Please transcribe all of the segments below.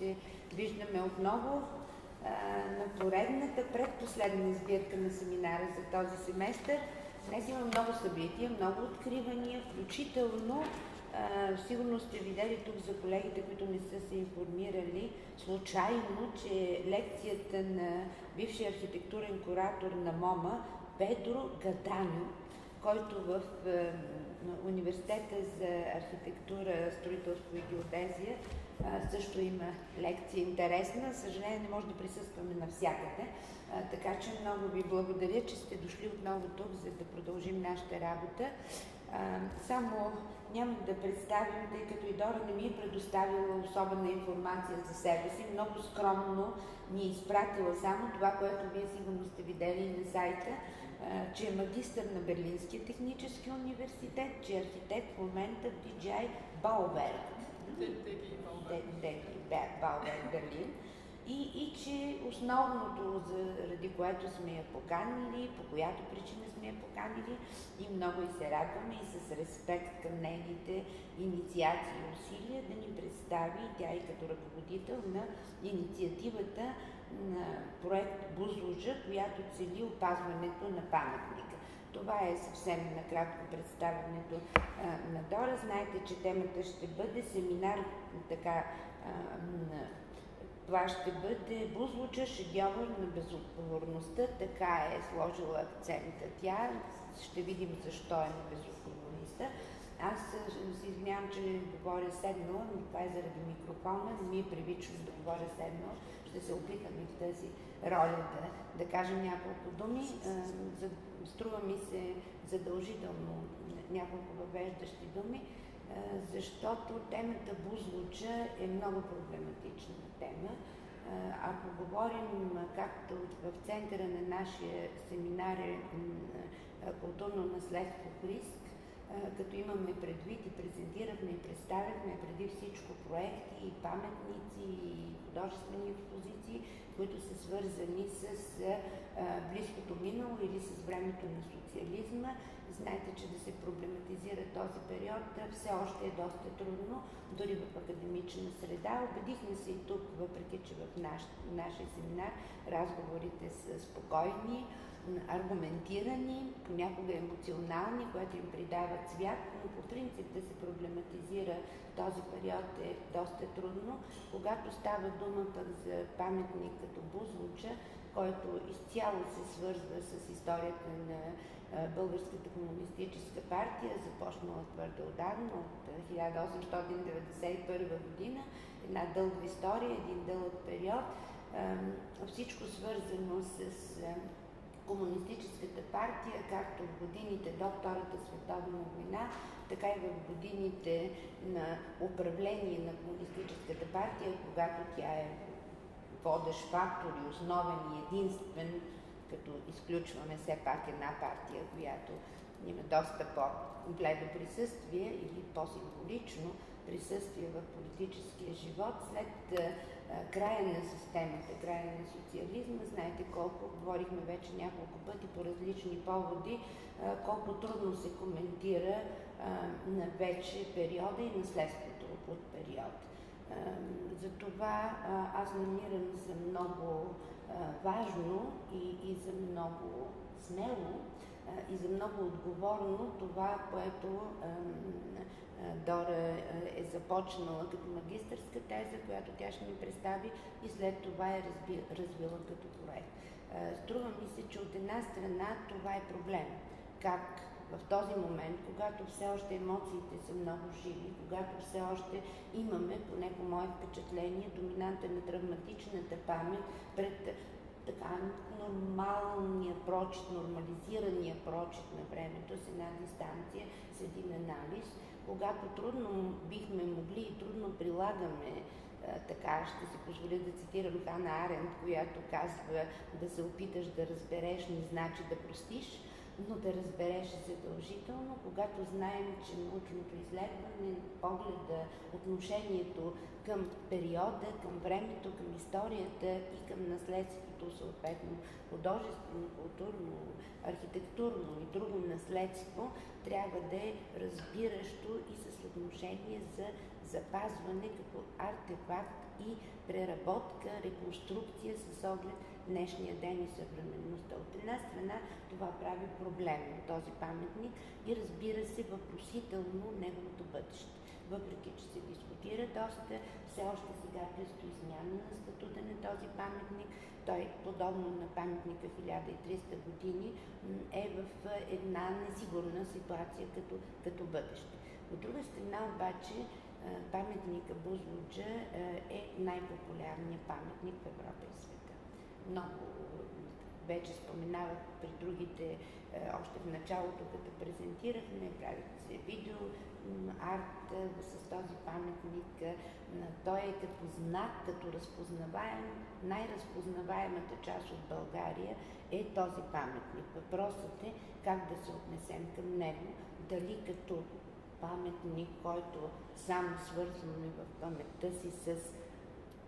се виждаме отново на поредната предпоследна сбирка на семинара за този семестър. Днес има много събития, много откривания, включително сигурно сте видели тук за колегите, които не са се информирали случайно, че лекцията на бившия архитектурен куратор на МОМА Педро Гаданю, който в Университета за архитектура, строителство и геодезия също има лекция интересна. Съжаление, не може да присъстваме навсякъде. Така че много ви благодаря, че сте дошли отново тук, за да продължим нашата работа. Само няма да представим, тъй като и Дора не ми е предоставила особена информация за себе си. Много скромно ми е изпратила само това, което вие сигурно сте видели на сайта, че е магистър на Берлинския технически университет, че е архитект в момента в DJI Бауберг. Бауберг, Берлин и, и че основното, заради което сме я поканили, по която причина сме я поканили и много и се радваме и с респект към нейните инициации и усилия да ни представи тя и като ръководител на инициативата на проект Бузлужа, която цели опазването на паметника. Това е съвсем накратко представянето а, на Дора. Знаете, че темата ще бъде семинар така а, това ще бъде Бузлуча шедьовър на безотговорността, така е сложила акцента тя. Ще видим защо е на безотговорността. Аз се извинявам, че говоря седнала, но това е заради микрофона. Не ми е привично да говоря седнала. Ще се опитам и в тази роля да, да кажа няколко думи. Струва ми се задължително няколко въвеждащи думи защото темата Бузлуча е много проблематична тема. Ако говорим, както в центъра на нашия семинар е културно наследство в като имаме предвид и презентирахме и представяхме преди всичко проекти и паметници и художествени експозиции, които са свързани с близкото минало или с времето на социализма Знаете, че да се проблематизира този период все още е доста трудно, дори в академична среда. Убедихме се и тук, въпреки че в наш, нашия семинар разговорите са спокойни, аргументирани, понякога емоционални, което им придава цвят, но по принцип да се проблематизира този период е доста трудно. Когато става дума пък за паметник като Бузлуча, който изцяло се свързва с историята на Българската комунистическа партия, започнала твърде отдавна, от 1891 година, една дълга история, един дълъг период, всичко свързано с комунистическата партия, както в годините до Втората световна война, така и в годините на управление на комунистическата партия, когато тя е водещ фактор и основен и единствен като изключваме все пак една партия, която има доста по-бледо присъствие или по-символично присъствие в политическия живот след края на системата, края на социализма. Знаете колко, говорихме вече няколко пъти по различни поводи, колко трудно се коментира на вече периода и наследството от период. Затова аз намирам за много важно и, и за много смело и за много отговорно това, което Дора е започнала като магистърска теза, която тя ще ни представи и след това е развила като проект. Струва ми се, че от една страна това е проблем. Как в този момент, когато все още емоциите са много живи, когато все още имаме, поне по мое впечатление, доминанта на травматичната памет пред така нормалния прочит, нормализирания прочит на времето с една дистанция, с един анализ, когато трудно бихме могли и трудно прилагаме така, ще си позволя да цитирам Хана Аренд, която казва да се опиташ да разбереш не значи да простиш, но да разбереш задължително, когато знаем, че научното изследване, погледа, отношението към периода, към времето, към историята и към наследството, съответно художествено, културно, архитектурно и друго наследство, трябва да е разбиращо и с отношение за запазване като артефакт и преработка, реконструкция с оглед днешния ден и съвременността. От една страна това прави проблем на този паметник и разбира се въпросително неговото бъдеще. Въпреки, че се дискутира доста, все още сега предстои смяна на статута на този паметник. Той, подобно на паметника 1300 години, е в една несигурна ситуация като, като бъдеще. От друга страна обаче паметника Бузлуджа е най-популярният паметник в Европа и света. Много вече споменавах при другите, още в началото, като презентирахме, правих се видео, арт с този паметник. Той е като знак, като разпознаваем, най-разпознаваемата част от България е този паметник. Въпросът е как да се отнесем към него, дали като паметник, който сам свързваме в паметта си с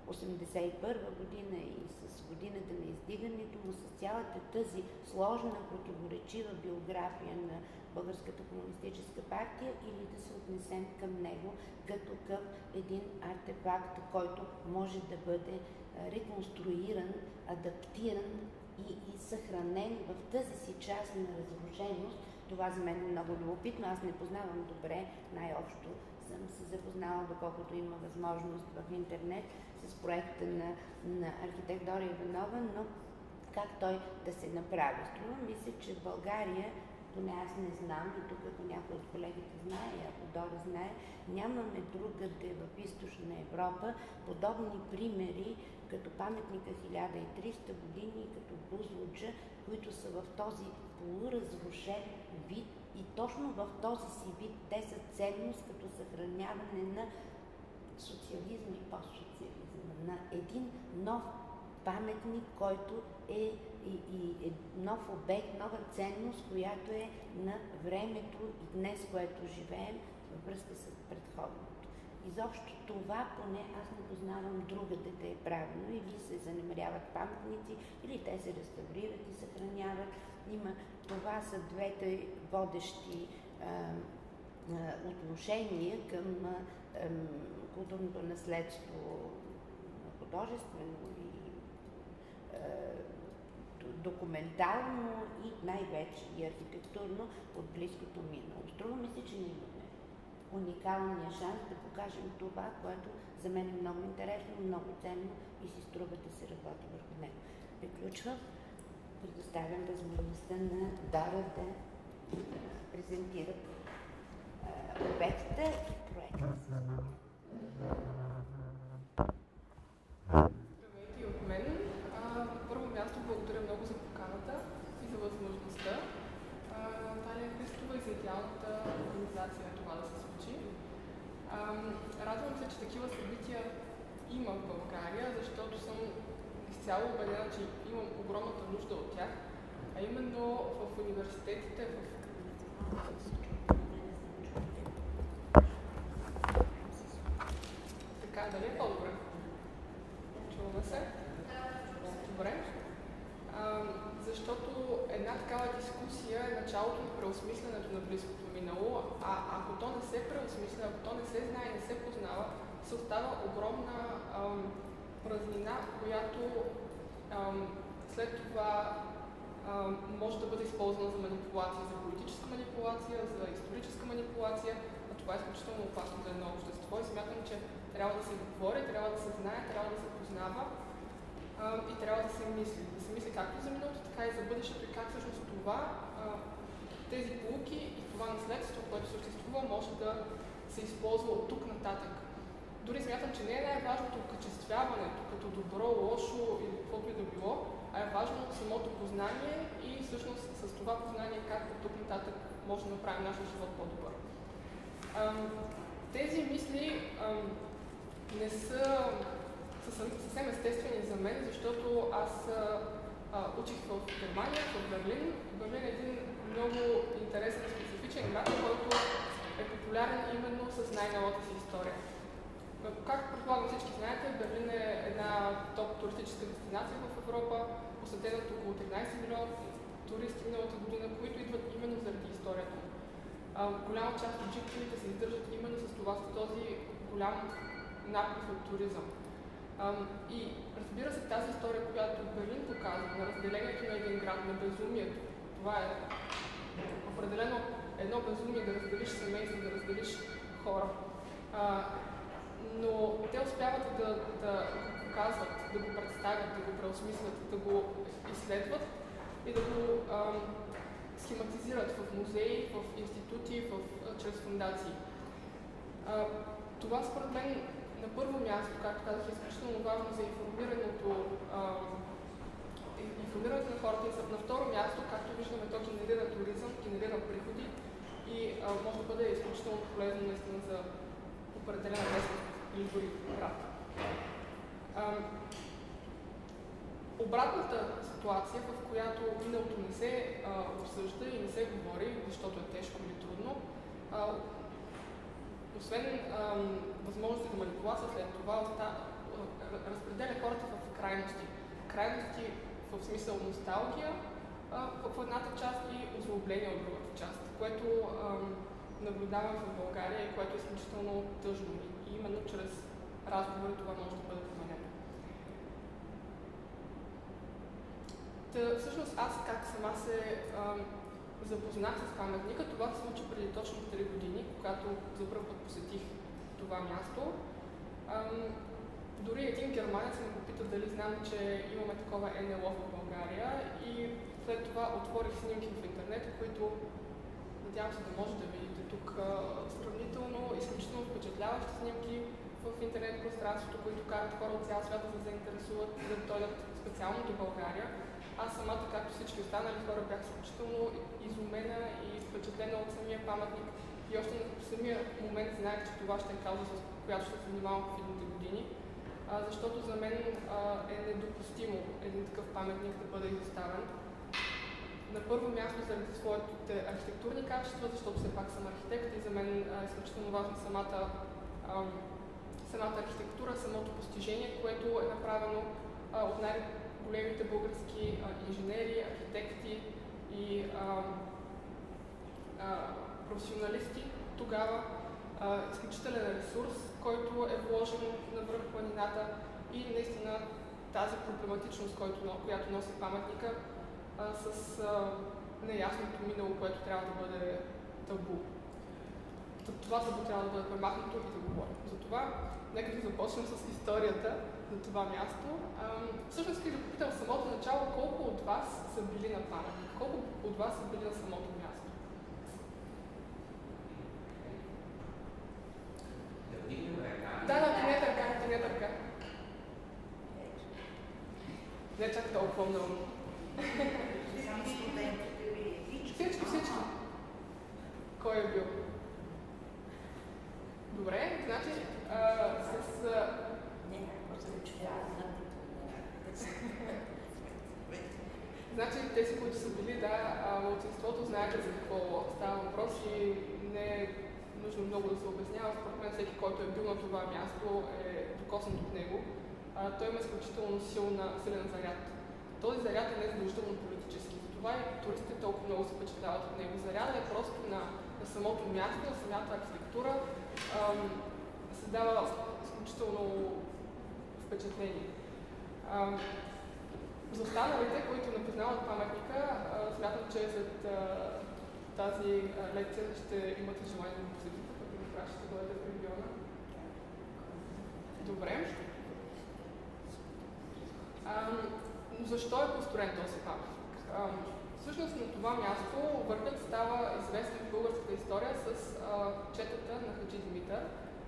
81 година и с годината на издигането му, с цялата тази сложна, противоречива биография на Българската комунистическа партия или да се отнесем към него като към един артефакт, който може да бъде реконструиран, адаптиран и, и съхранен в тази си част на разрушеност. Това за мен е много любопитно. Аз не познавам добре, най-общо съм се запознала, доколкото има възможност в интернет с проекта на, на архитект Дори Иванова, но как той да се направи. Струва ми се, че в България поне аз не знам, и тук ако някой от колегите знае, ако Дора знае, нямаме другаде в източна Европа. Подобни примери, като паметника 1300 години, като Бузлуджа, които са в този полуразрушен вид и точно в този си вид те са ценност като съхраняване на социализм и постсоциализм, на един нов паметник, който е и, и е нов обект, нова ценност, която е на времето и днес, което живеем във връзка с предходното. Изобщо това поне аз не познавам другаде да е правилно. Или се занемаряват паметници, или те се реставрират и съхраняват. Има, това са двете водещи а, а, отношения към а, културното наследство художествено документално и най-вече и архитектурно от близкото минало. Струва ми се, че ние имаме уникалния шанс да покажем това, което за мен е много интересно, много ценно и си струва да се работи върху него. Приключвам. Предоставям възможността на Дара да презентира обекта и проекта. радвам се, че такива събития има в България, защото съм изцяло убедена, че имам огромната нужда от тях, а именно в университетите, в така, дали е по-добре? Чуваме се? Добре. А, защото една такава дискусия е началото на преосмисленето на близкото минало, а ако то не се преосмисля, ако то не се знае, не се познава, се остава огромна ам, празнина, която ам, след това ам, може да бъде използвана за манипулация, за политическа манипулация, за историческа манипулация, а това е изключително опасно за едно общество и смятам, че трябва да се говори, трябва да се знае, трябва да се познава а, и трябва да се мисли. Да се мисли както за миналото, така и за бъдещето и как всъщност това, а, тези полуки и това наследство, което съществува, може да се използва от тук нататък. Дори смятам, че не е най-важното качествяването като добро, лошо или каквото и да било, а е важно самото познание и всъщност с това познание как от тук нататък може да направим нашия живот по-добър. Тези мисли не са, съвсем естествени за мен, защото аз учих в Германия, в Берлин. Берлин е един много интересен, специфичен град, който е популярен именно с най-новата си история. Както предполагам всички знаете, Берлин е една топ туристическа дестинация в Европа, посетена от около 13 милиона туристи миналата година, които идват именно заради историята. Голяма част от жителите се издържат именно с това, с този голям наплив от туризъм. И разбира се, тази история, която Берлин показва, на разделението на един град, на безумието, това е определено едно безумие да разделиш семейство, да разделиш хора. Но те успяват да, да го показват, да го представят, да го преосмислят, да го изследват и да го ам, схематизират в музеи, в институти, в, чрез фундации. А, това според мен на първо място, както казах, е изключително важно за информирането, ам, информирането на хората и на второ място, както виждаме, то генерира туризъм, генерира приходи и а, може да бъде изключително полезно наистина за определена местност или дори град. Обратната ситуация, в която миналото не се а, обсъжда и не се говори, защото е тежко или трудно, а, освен а, възможности за манипулация след това, оста, разпределя хората в крайности. Крайности в смисъл носталгия а, в едната част и озлобление от другата част, което а, наблюдавам в България и което е изключително тъжно. И именно чрез разговори това може да бъде променено. Та, всъщност аз как сама се а, запознах с паметника, това се случи преди точно 3 години, когато за първ път посетих това място. А, дори един германец ме попита дали знам, че имаме такова НЛО в България и след това отворих снимки в интернет, които надявам се да може да видите тук сравнително изключително впечатляващи снимки в интернет пространството, които карат хора от цял свят да се заинтересуват да дойдат специално до България. Аз самата, както всички останали хора, бях изключително изумена и впечатлена от самия паметник. И още на самия момент знаех, че това ще е кауза, с която ще се занимавам в едните години. А, защото за мен а, е недопустимо един такъв паметник да бъде изоставен. На първо място заради своите архитектурни качества, защото все пак съм архитект и за мен е изключително важна самата самата архитектура, самото постижение, което е направено от най-големите български инженери, архитекти и професионалисти тогава. Изключителен ресурс, който е вложен на върх планината и наистина тази проблематичност, който, която носи паметника а, с а, неясното минало, което трябва да бъде табу. Това табу трябва да бъде премахнато и да говорим. Затова нека да започнем с историята на това място. А, всъщност исках да попитам в самото начало колко от вас са били на паметник? Колко от вас са били на самото място? Да, да, не така, не така. Не чак толкова много. Всички, всички. Кой е бил? Добре, значи а, с... Значи тези, които са били, да, младсинството знаят за какво става въпрос и не е нужно много да се обяснява. Според мен всеки, който е бил на това място, е докоснат от него. А, той има изключително силна, силен заряд. Е незадължително политически. Затова и туристите толкова много се впечатляват от него. Заряда е просто на, на самото място, на самата архитектура, ам, създава изключително впечатление. Ам, за останалите, които не познават паметника, смятам, че след а, тази лекция ще имате желание да го посетите, като ви пращате да бъдете в региона. Добре. Ам, защо е построен този паметник? Ам, всъщност на това място върхът става известен в българската история с а, четата на Хаджи Димитър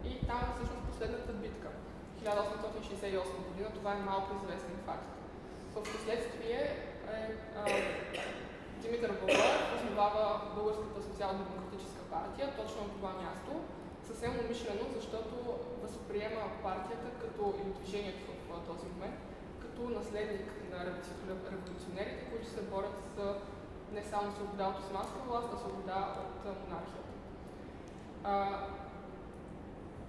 и там е всъщност последната битка. 1868 година, това е малко известен факт. В последствие е, а, Димитър Българ основава Българската социал-демократическа партия точно на това място, съвсем умишлено, защото възприема партията като и движението в този момент, като наследник на революционерите, които се борят за не само свобода от османска власт, а свобода от монархията. А,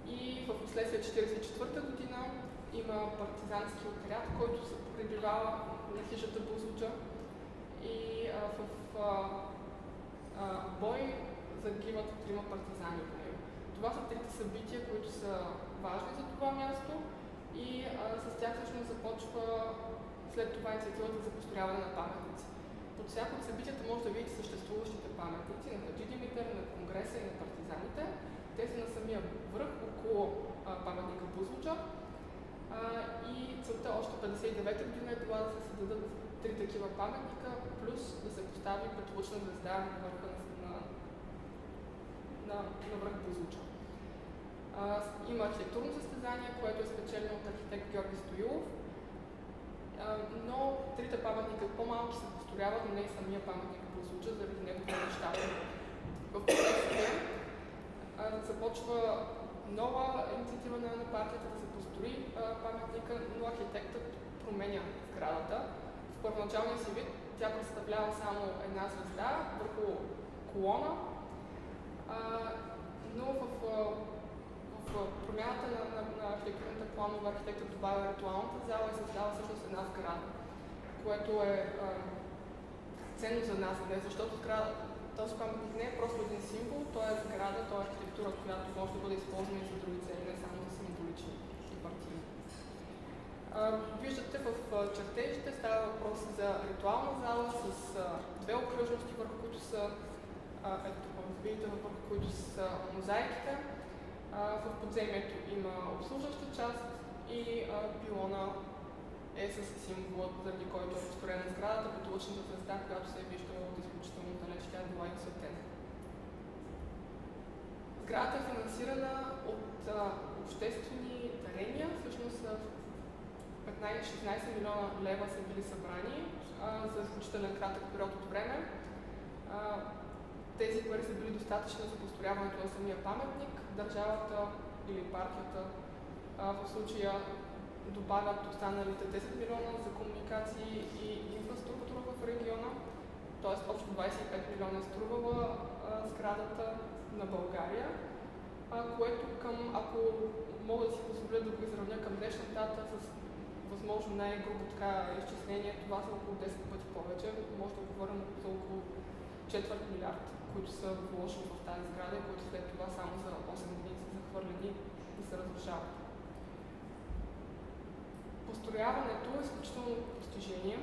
и в последствие 1944 година има партизански отряд, който се пребивава на хижата Бузлуджа и а, в а, а, бой загиват трима партизани в него. Това са трите събития, които са важни за това място и а, с тях всъщност започва след това инициативата за построяване на паметници. Под всяко от събитията може да видите съществуващите паметници на Хаджи Димитър, на Конгреса и на партизаните. Те са на самия връх около а, паметника Бузлуджа. А, и целта още 59-та година е била да се създадат три такива паметника, плюс да се постави петлучна звезда на върха на, на, на, на връх Има архитектурно състезание, което е спечелено от архитект Георги Стоилов, но трите паметника по-малки се построяват, но не и самия паметник по случая, заради неговото нещата. В последствие започва нова инициатива на, партията да се построи паметника, но архитектът променя сградата. В първоначалния си вид тя представлява само една звезда върху колона, но в промяната на, на, на архитектурната планова архитектът добавя ритуалната зала и създава всъщност една сграда, което е а, ценно за нас днес, защото сграда, този паметник не е просто един символ, той е сграда, той е архитектура, която може да бъде използвана и за други цели, не само за символични и партийни. Виждате в чертежите става въпрос за ритуална зала с а, две окръжности, върху които са, а, ето, видите, върху които са мозайките. В подземието има обслужваща част и пилона е с символът, заради който е построена сградата, потолъчната звезда, която се е виждала от изключително далеч, тя е била и осветена. Сградата е финансирана от обществени дарения, всъщност 15-16 милиона лева са били събрани а, за изключителен кратък период от време. Тези пари са били достатъчни за построяването на самия паметник. Държавата или партията в случая добавят останалите 10 милиона за комуникации и инфраструктура в региона, т.е. общо 25 милиона струвала сградата на България, а, което към, ако мога да си позволя да го изравня към днешна дата с възможно най-грубо така изчисление, това са около 10 пъти повече. Може да говорим за около четвърт милиард, които са вложени в тази сграда, които след това само за 8 години са захвърлени и се разрушават. Построяването е изключително постижение.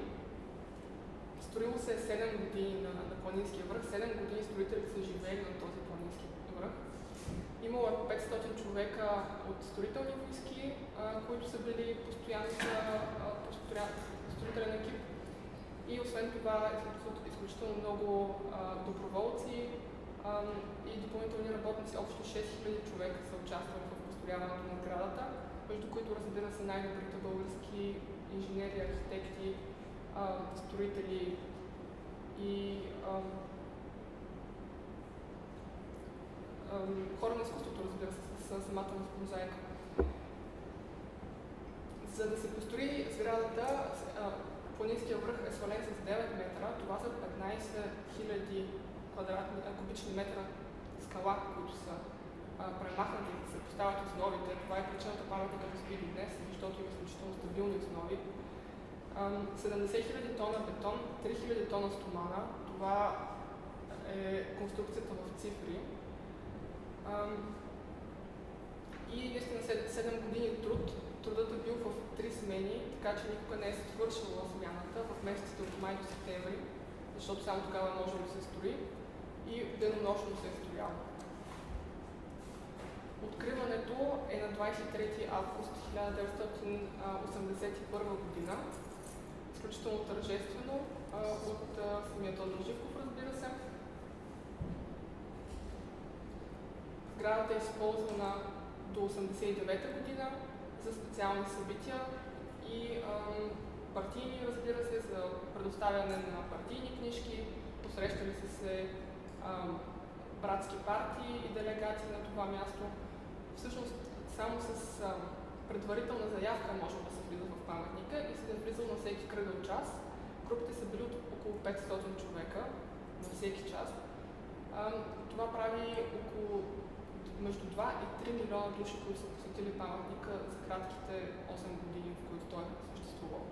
Строило се 7 години на, на планинския връх, 7 години строителите са живели на този планински връх. Имало е 500 човека от строителни войски, които са били постоянни строителен екип. И освен това, изключително много а, доброволци а, и допълнителни работници, общо 6000 човека са участвали в построяването на сградата между които разбира се най-добрите български инженери, архитекти, а, строители и а, хора на изкуството, разбира се, с, самата мозайка. За да се построи сградата, планинския връх е свален с 9 метра. Това са 15 000 квадратни, кубични метра скала, които са премахнати да се поставят основите. Това е причината паметника да стои днес, защото има изключително стабилни основи. 70 000 тона бетон, 3 000 тона стомана. Това е конструкцията в цифри. И наистина 7 години труд. Трудът е бил в 3 смени, така че никога не е свършила смяната в месеците от май до септември, защото само тогава е можело да се строи и денонощно се е строяло. Откриването е на 23 август 1981 година. Изключително тържествено от самия Тодор Живков, разбира се. Сградата е използвана до 89 година за специални събития и партийни, разбира се, за предоставяне на партийни книжки. Посрещали са се братски партии и делегации на това място всъщност само с предварителна заявка може да се влиза в паметника и се е влизал на всеки кръгъл час. Групите са били от около 500 човека на всеки час. Това прави около между 2 и 3 милиона души, които са посетили паметника за кратките 8 години, в които той е съществувал.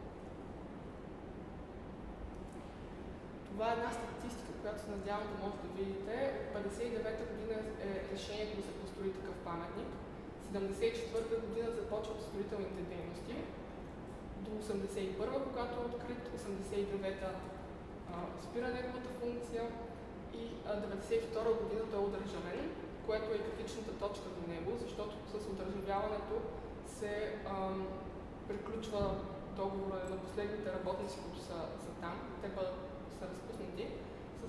Това е една статистика, която се надявам да може да видите. От 59-та година е решението да се построи строи такъв паметник. 1974 година започват строителните дейности до 81 когато е открит, 89-та спира неговата функция и 92 година той е удържавен, което е критичната точка до него, защото с удържавяването се ам, приключва договора на последните работници, които са, са там. Те са разпуснати.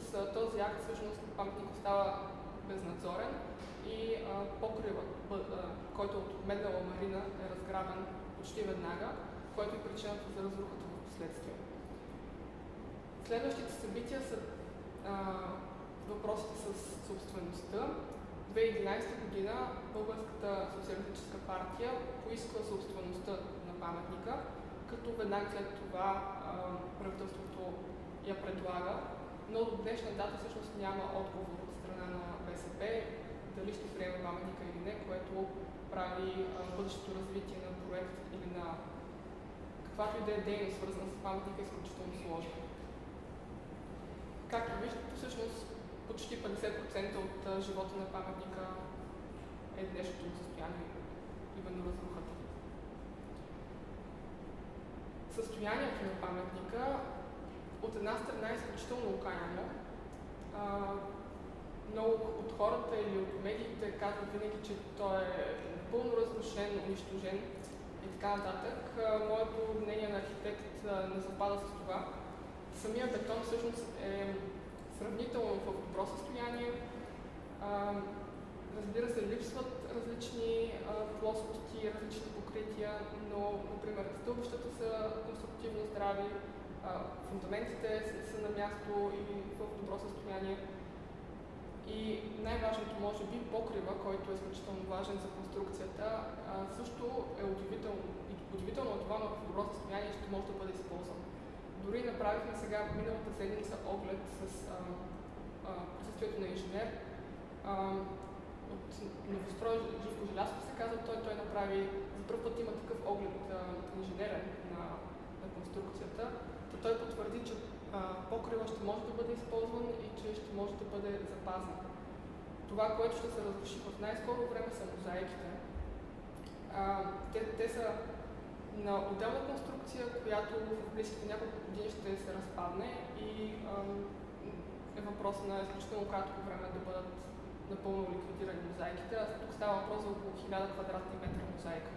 С а, този акт всъщност паметник остава безнадзорен и а, покрива, който от Меднала Марина е разграбен почти веднага, което е причината за разрухата в последствие. Следващите събития са а, въпросите с собствеността. 2011 година Българската социалистическа партия поиска собствеността на паметника, като веднага след това правителството я предлага, но до днешна дата всъщност няма отговор от страна на БСП дали ще приеме паметника или не, което прави бъдещето развитие на проект или на каквато и да е дейност, свързана с паметника, изключително сложно. Както виждате, всъщност почти 50% от живота на паметника е днешното му състояние, именно разрухата. Състоянието на паметника от една страна е изключително окаяно. много от хората или от медиите казват винаги, че той е напълно разрушен, унищожен и така нататък. моето мнение на архитект не запада с това. Самия бетон всъщност е сравнително в добро състояние. Разбира се, липсват различни плоскости, различни покрития, но, например, стълбищата са конструктивно здрави, фундаментите са, на място и в добро състояние. И най-важното, може би, покрива, който е изключително важен за конструкцията, също е удивително. И удивително е това, но в добро състояние ще може да бъде използван. Дори направихме сега миналата седмица оглед с а, а, присъствието на инженер. А, от новострой Живко Желязко се казва, той, той направи, за първ път има такъв оглед а, инженерен на, на конструкцията. То той потвърди, че покрива ще може да бъде използван и че ще може да бъде запазен. Това, което ще се разруши в най-скоро време са мозайките. А, те, те са на отделна конструкция, която в близките няколко години ще се разпадне и е въпрос на изключително кратко време да бъдат напълно ликвидирани мозайките. А тук става въпрос за около 1000 квадратни метра мозайка.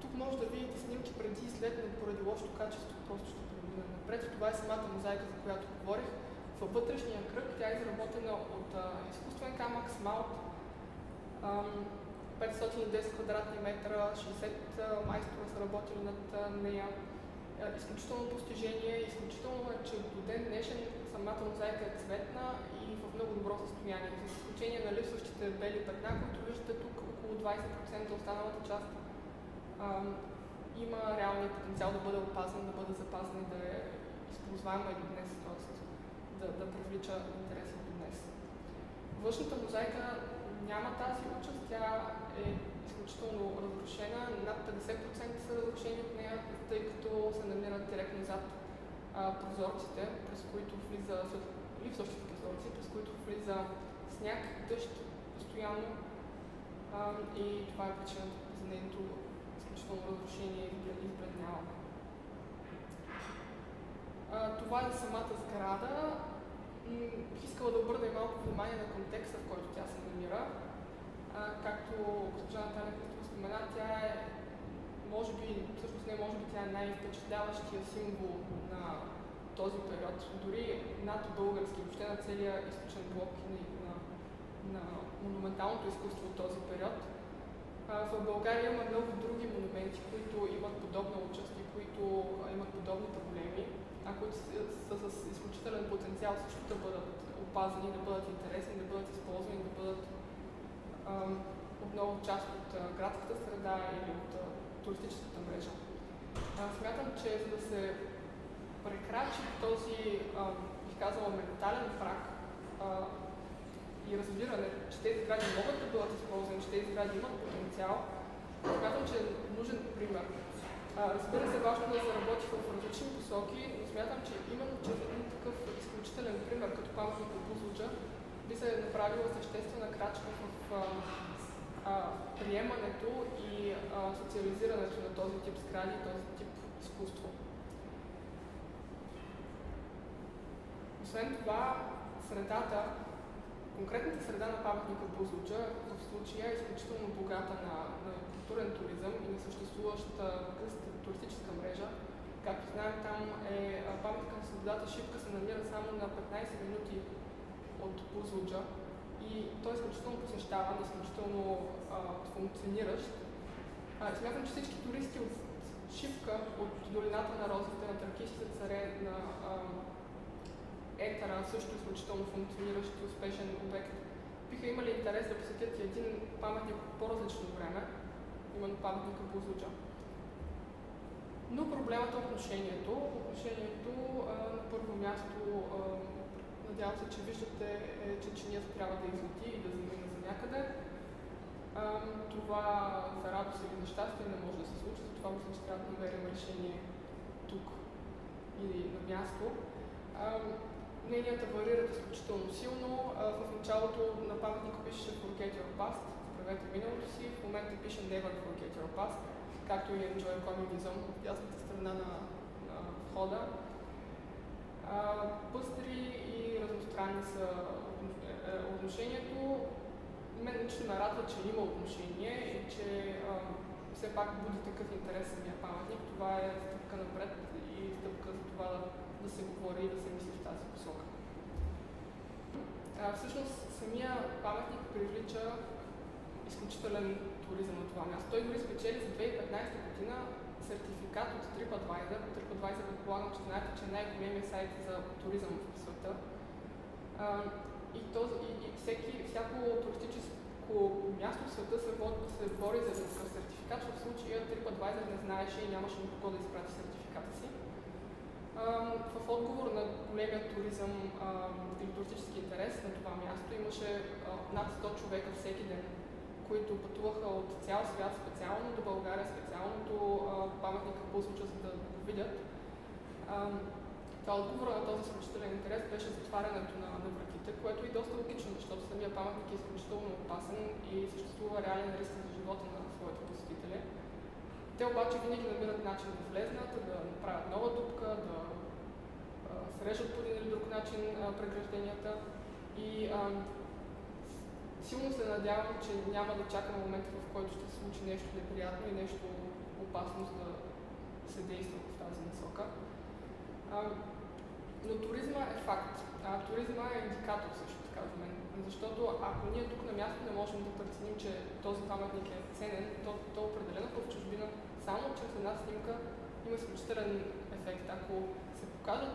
Тук може да видите снимки преди и след, но поради лошото качество просто ще преминем напред. Това е самата мозайка, за която говорих. Във вътрешния кръг тя е изработена от изкуствен камък, смалт, 510 квадратни метра, 60 майстора са работили над нея. Изключително постижение, изключително е, че до ден днешен самата мозайка е цветна и в много добро състояние. С изключение на липсващите бели петна, които виждате тук, около 20% останалата част има реалния потенциал да бъде опазен, да бъде запазен и да е използваема и до днес, т.е. Да, да привлича интереси до днес. Външната мозайка няма тази участ, тя е изключително разрушена. Над 50% са разрушени от нея, тъй като се намират директно зад а, прозорците, през които влиза, липсващите прозорци, през които влиза сняг, дъжд постоянно. А, и това е причината за нейното изключително разрушение и избледняване. Това е самата сграда. Бих искала да обърна и малко внимание на контекста, в който тя се намира. А, както госпожа Наталя Христова спомена, тя е, може би, всъщност не може би, тя е най-впечатляващия символ на този период. Дори над български, въобще на целия източен блок на, на, на монументалното изкуство от този период. А, в България има много други монументи, които имат подобна участ и които а, имат подобни проблеми, а които са, с изключителен потенциал също да бъдат опазени, да бъдат интересни, да бъдат използвани, да бъдат отново част от градската среда или от туристическата мрежа. Смятам, че за да се прекрачи този, бих казала, ментален прак и разбиране, че тези сгради могат да бъдат използвани, че тези сгради имат потенциал, смятам, че е нужен пример. разбира се, важно да се работи в различни посоки, смятам, че именно чрез един такъв изключителен пример, като паметник от Бузлуджа, би се направила съществена крачка в а, а, приемането и а, социализирането на този тип сгради, този тип изкуство. Освен това, средата, конкретната среда на паметника Бузлуджа в случая е изключително богата на, на културен туризъм и на съществуващата къста туристическа мрежа. Както знаем, там е паметника на свободата Шипка се намира само на 15 минути от Бузлуджа и той е изключително посещаван, изключително а, функциониращ. А, смятам, че всички туристи от Шипка, от долината на розите, на Таркишите царе, на а, Етара, също изключително функциониращ и успешен обект, биха имали интерес да посетят и един паметник по-различно време, именно паметника Бузлуджа. Но проблемът е отношението. Отношението а, на първо място, а, надявам се, че виждате, е, че чинията трябва да излети и да замине за някъде. А, това за радост или за щастие не може да се случи, затова мисля, че трябва да намерим решение тук или на място. А, мненията варират изключително силно. А, в началото на паметника пише Forget Your Past, правете миналото си, в момента пише Never Forget Your Past както и Enjoy Communism в дясната страна на, на входа. Пъстри и разностранни са е, отношението. Мен лично ме радва, че има отношение и че а, все пак буди такъв интерес самия паметник. Това е стъпка напред и стъпка за това да, да се говори и да се мисли в тази посока. А, всъщност самия паметник привлича изключителен туризъм на това място. Той дори спечели за 2015 година сертификат от TripAdvisor. TripAdvisor предполагам, че знаете, че е най-големият сайт за туризъм в света. А, и, този, и, и всеки, всяко туристическо място в света се, се бори за такъв сертификат. В случая TripAdvisor не знаеше и нямаше никого да изпрати сертификата си. А, в отговор на големия туризъм и туристически интерес на това място имаше а, над 100 човека всеки ден които пътуваха от цял свят специално до България, специално до паметника Бузлуча, за да го видят. Това отговора на този изключителен интерес беше затварянето на, на вратите, което е доста логично, защото самия паметник е изключително опасен и съществува реален риск за живота на своите посетители. Те обаче винаги намират начин да влезнат, да направят нова дупка, да срежат по един или друг начин прегражденията. И силно се надявам, че няма да чакам момента, в който ще се случи нещо неприятно и нещо опасно, за да се действа в тази насока. А, но туризма е факт. А, туризма е индикатор също така за мен. Защото ако ние тук на място не можем да преценим, че този паметник е ценен, то, то определено в чужбина, само чрез една снимка има изключителен ефект. Ако се покажат,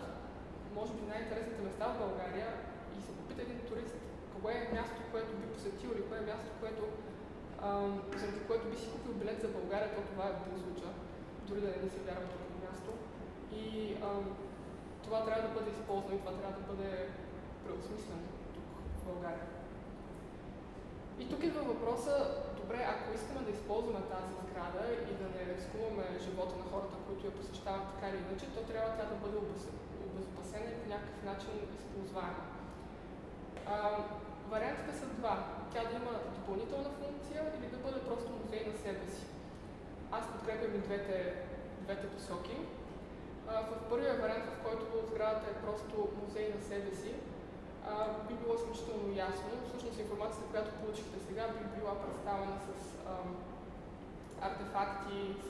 може би, най-интересните места в България и се попита един турист кое е място, което би посетил или кое е място, което, ам, заради което би си купил билет за България, то това е Бузлуджа, дори да не си вярва друго място. И ам, това трябва да бъде използвано и това трябва да бъде преосмислено тук в България. И тук идва въпроса, добре, ако искаме да използваме тази сграда и да не рискуваме живота на хората, които я посещават така или иначе, то трябва тя да бъде обезопасена и по някакъв начин използваема. Вариантите са два. Тя да има допълнителна функция или да бъде просто музей на себе си. Аз подкрепям и двете, двете посоки. В първия вариант, в който сградата е просто музей на себе си, би било изключително ясно. Всъщност информацията, която получихте сега, би била представена с артефакти, с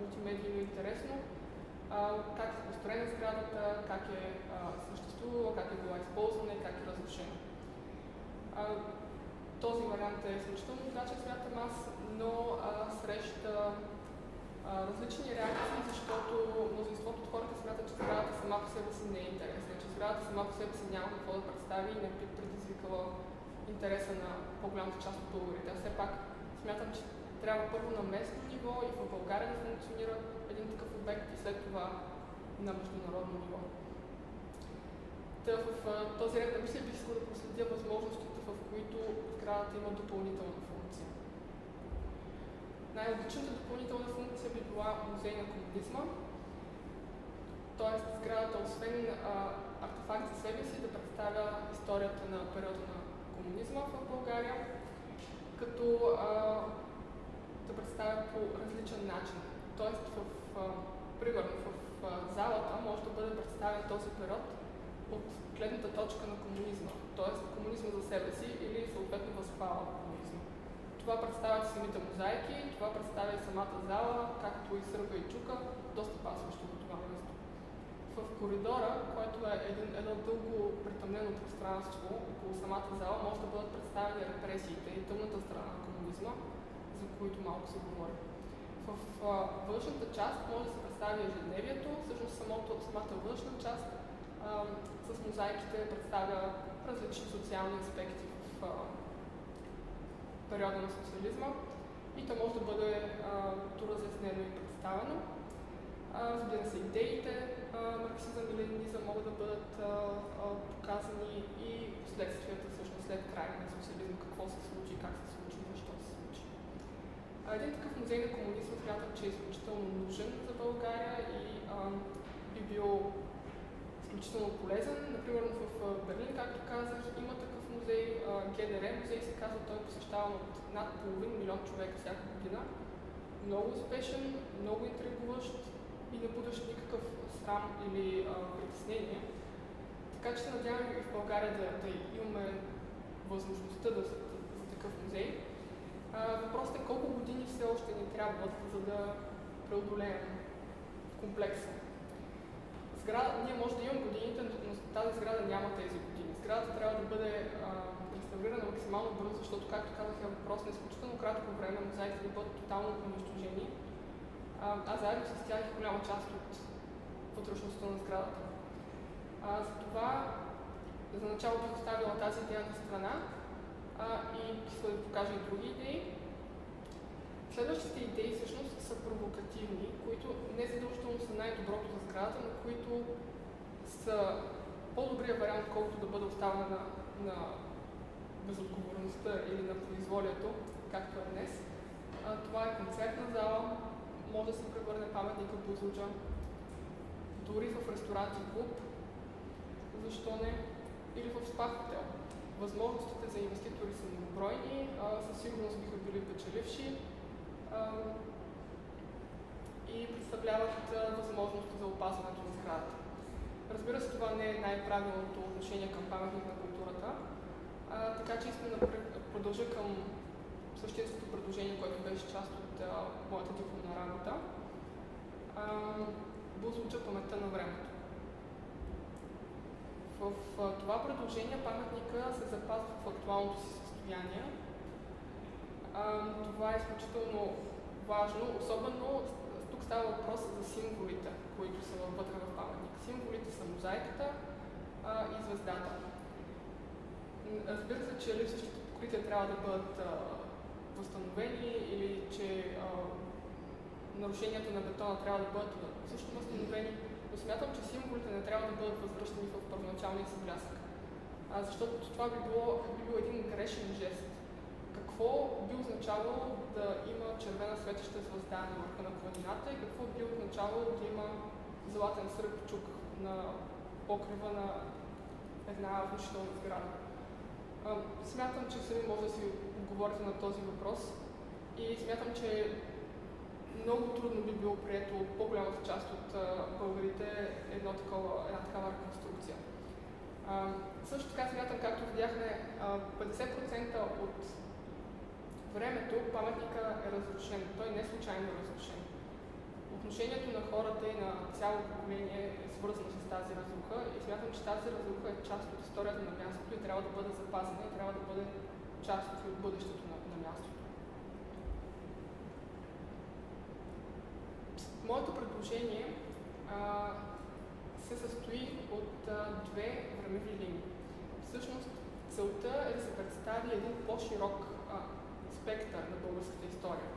мултимедийно интересно, как е построена сградата, как е съществувала, как е била използвана и как е разрушена. А, този вариант е изключително удачен, смятам аз, но а, среща а, различни реакции, защото мнозинството от хората смятат, че сградата сама по себе си не е интересна, че сградата сама по себе си няма какво да представи и не би предизвикала интереса на по-голямата част от българите. Все пак смятам, че трябва първо на местно ниво и в България да функционира един такъв обект и след това на международно ниво. Та в този ред на мисля бих искал да проследя възможностите които сградата има допълнителна функция. Най-логичната допълнителна функция би била музей на комунизма, т.е. сградата, освен артефакт за себе си, да представя историята на периода на комунизма в България, като а, да представя по различен начин. Тоест, в, примерно в а, залата може да бъде представен този период от гледната точка на комунизма, т.е. комунизма за себе си или съответно възпала комунизма. Това представят самите мозайки, това представя и самата зала, както и сърба и чука, доста пасващо до това место. В коридора, който е един, едно дълго притъмнено пространство около самата зала, може да бъдат представени репресиите и тъмната страна на комунизма, за които малко се говори. В външната част може да се представи ежедневието, всъщност самото, самата външна част а, с мозайките представя различни социални аспекти в а, периода на социализма и то може да бъде доразяснено и представено. Разбира се, идеите марксизъм и ленинизъм могат да бъдат а, а, показани и последствията всъщност след края на социализма, какво се случи, как се случи, защо се случи. А, един такъв музей на комунизма смятам, че е изключително нужен за България и а, би бил изключително полезен. Например, в Берлин, както казах, има такъв музей, ГДР музей се казва, той е посещаван от над половин милион човека всяка година. Много успешен, много интригуващ и не будещ никакъв срам или притеснение. Така че се надявам и в България да, да имаме възможността да, за, такъв музей. Въпросът е колко години все още ни трябват, за да преодолеем комплекса сграда, ние може да имаме годините, но тази сграда няма тези години. Сградата трябва да бъде реставрирана максимално бързо, защото, както казах, е въпрос на изключително кратко време, мозаиците да бъдат тотално унищожени. А, а заедно с тях е голяма част от вътрешността на сградата. А, затова за начало оставила тази идея на страна а, и искам да покажа и други идеи. Следващите идеи всъщност са провокативни, които не задължително са най-доброто за сградата, но които са по-добрия вариант, колкото да бъде оставена на, безотговорността или на произволието, както е днес. А, това е концертна зала, може да се превърне паметника Бузлуджа, дори в ресторант и клуб, защо не, или в спа хотел. Възможностите за инвеститори са многобройни, със сигурност биха били печеливши и представляват възможности за опазването на сградата. Разбира се, това не е най-правилното отношение към паметник на културата, а, така че искам да продължа към същинското предложение, което беше част от а, моята дипломна работа. Бузлуча паметта на времето. В а, това предложение паметника се запазва в актуалното си състояние. Това е изключително важно, особено тук става въпрос за символите, които са вътре в паметник. Символите са мозайката а, и звездата. Разбира се, че липсващите покрития трябва да бъдат а, възстановени или че а, нарушенията на бетона трябва да бъдат също възстановени, но смятам, че символите не трябва да бъдат възвръщани в първоначалния си блясък. Защото това би било, би било един грешен жест какво би означавало да има червена светеща звезда на върха на планината и какво би означавало да има златен чук на покрива на една внушителна сграда. Смятам, че сами може да си отговорите на този въпрос и смятам, че много трудно би било прието от по-голямата част от българите едно такова, една такава реконструкция. също така смятам, както видяхме, 50% от времето паметника е разрушен. Той не е случайно разрушен. Отношението на хората и на цяло поколение е свързано с тази разруха и смятам, че тази разруха е част от историята на мястото и трябва да бъде запазена и трябва да бъде част от бъдещето на, на мястото. Моето предложение а, се състои от а, две времеви линии. Всъщност, целта е да се представи един по-широк спектър на българската история.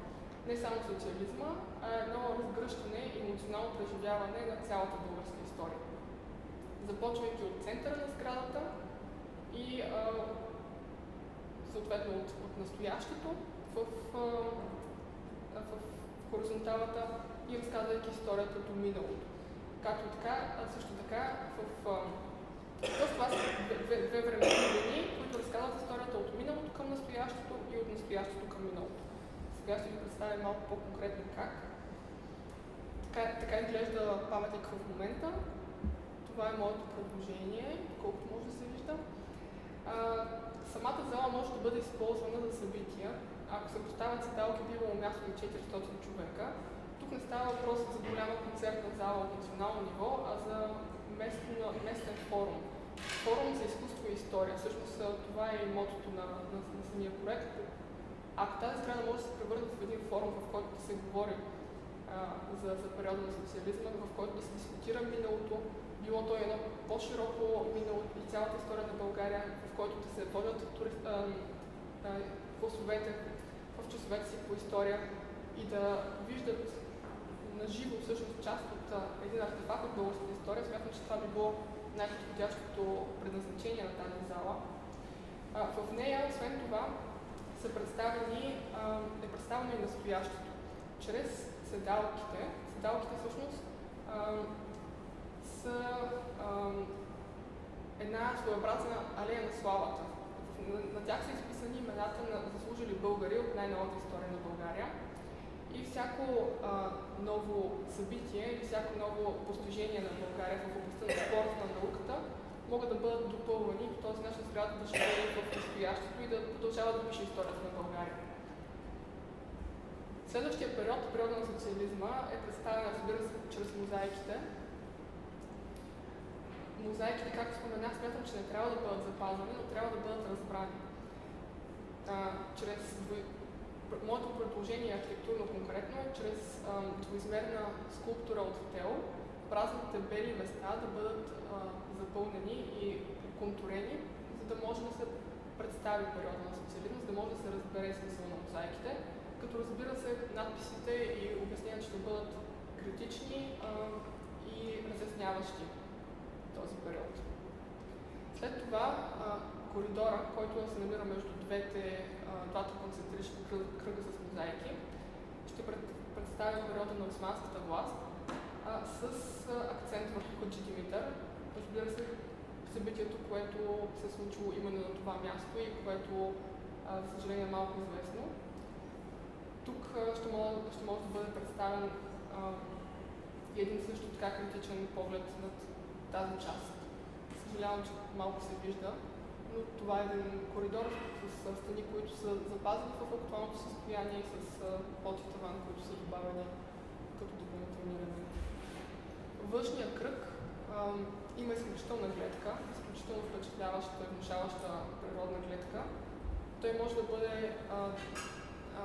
Не само социализма, а едно разгръщане и емоционално преживяване на цялата българска история. Започвайки от центъра на сградата и а, съответно от, от настоящето в, а, в хоризонталата и разказвайки историята до миналото. Както така, а също така в а, това са две, две временни линии, които разказват историята от миналото към настоящето и от настоящето към миналото. Сега ще ви представя малко по-конкретно как. Така, така изглежда паметник в момента. Това е моето предложение, колкото може да се вижда. А, самата зала може да бъде използвана за събития. Ако се поставят седалки, би имало място на 400 човека. Тук не става въпрос за голяма концертна зала от национално ниво, а за местен, местен форум. Форум за изкуство и история. Всъщност това е и мотото на, на, на самия проект. Ако тази страна може да се превърне в един форум, в който да се говори а, за, за периода на социализма, в който да се дискутира миналото, било то едно по-широко минало и цялата история на България, в който да се водят класовете в часовете си по история и да виждат на живо всъщност част от а, един артефакт от българската история. Смятам, че това би било най-подходящото предназначение на тази зала. В нея, освен това, са представени, е представено и настоящето. Чрез седалките, седалките всъщност са една своеобразна алея на славата. На, на тях са изписани имената на заслужили българи от най-новата история на България. И всяко а, ново събитие или всяко ново постижение на България в областта на спорта, на науката, могат да бъдат допълвани по този начин сградата да живее в настоящето и да продължава да пише историята на България. Следващия период, периода на социализма, е представен, разбира се, чрез мозайките. Мозайките, както споменах, смятам, че не трябва да бъдат запазвани, но трябва да бъдат разбрани. А, чрез моето предложение архитектурно конкретно е чрез а, двоизмерна скулптура от тел, празните бели места да бъдат а, запълнени и контурени, за да може да се представи периода на социализма, за да може да се разбере смисъл на мозайките, като разбира се надписите и обяснения ще бъдат критични а, и разясняващи този период. След това а, коридора, който се намира между двете, двата концентрични кръга с мозайки, ще пред, представя периода на османската власт а, с акцент върху Хаджи Димитър. Разбира се, събитието, което се е случило именно на това място и което, а, за съжаление, е малко известно. Тук ще, може, ще може да бъде представен а, един също така критичен поглед над тази част. Съжалявам, че малко се вижда, но това е един коридор с, с стени, които са запазени в актуалното състояние и с поти таван, които са добавени като допълнителни елементи. Външният кръг а, има изключителна гледка, изключително впечатляваща и внушаваща природна гледка. Той може да бъде а, а,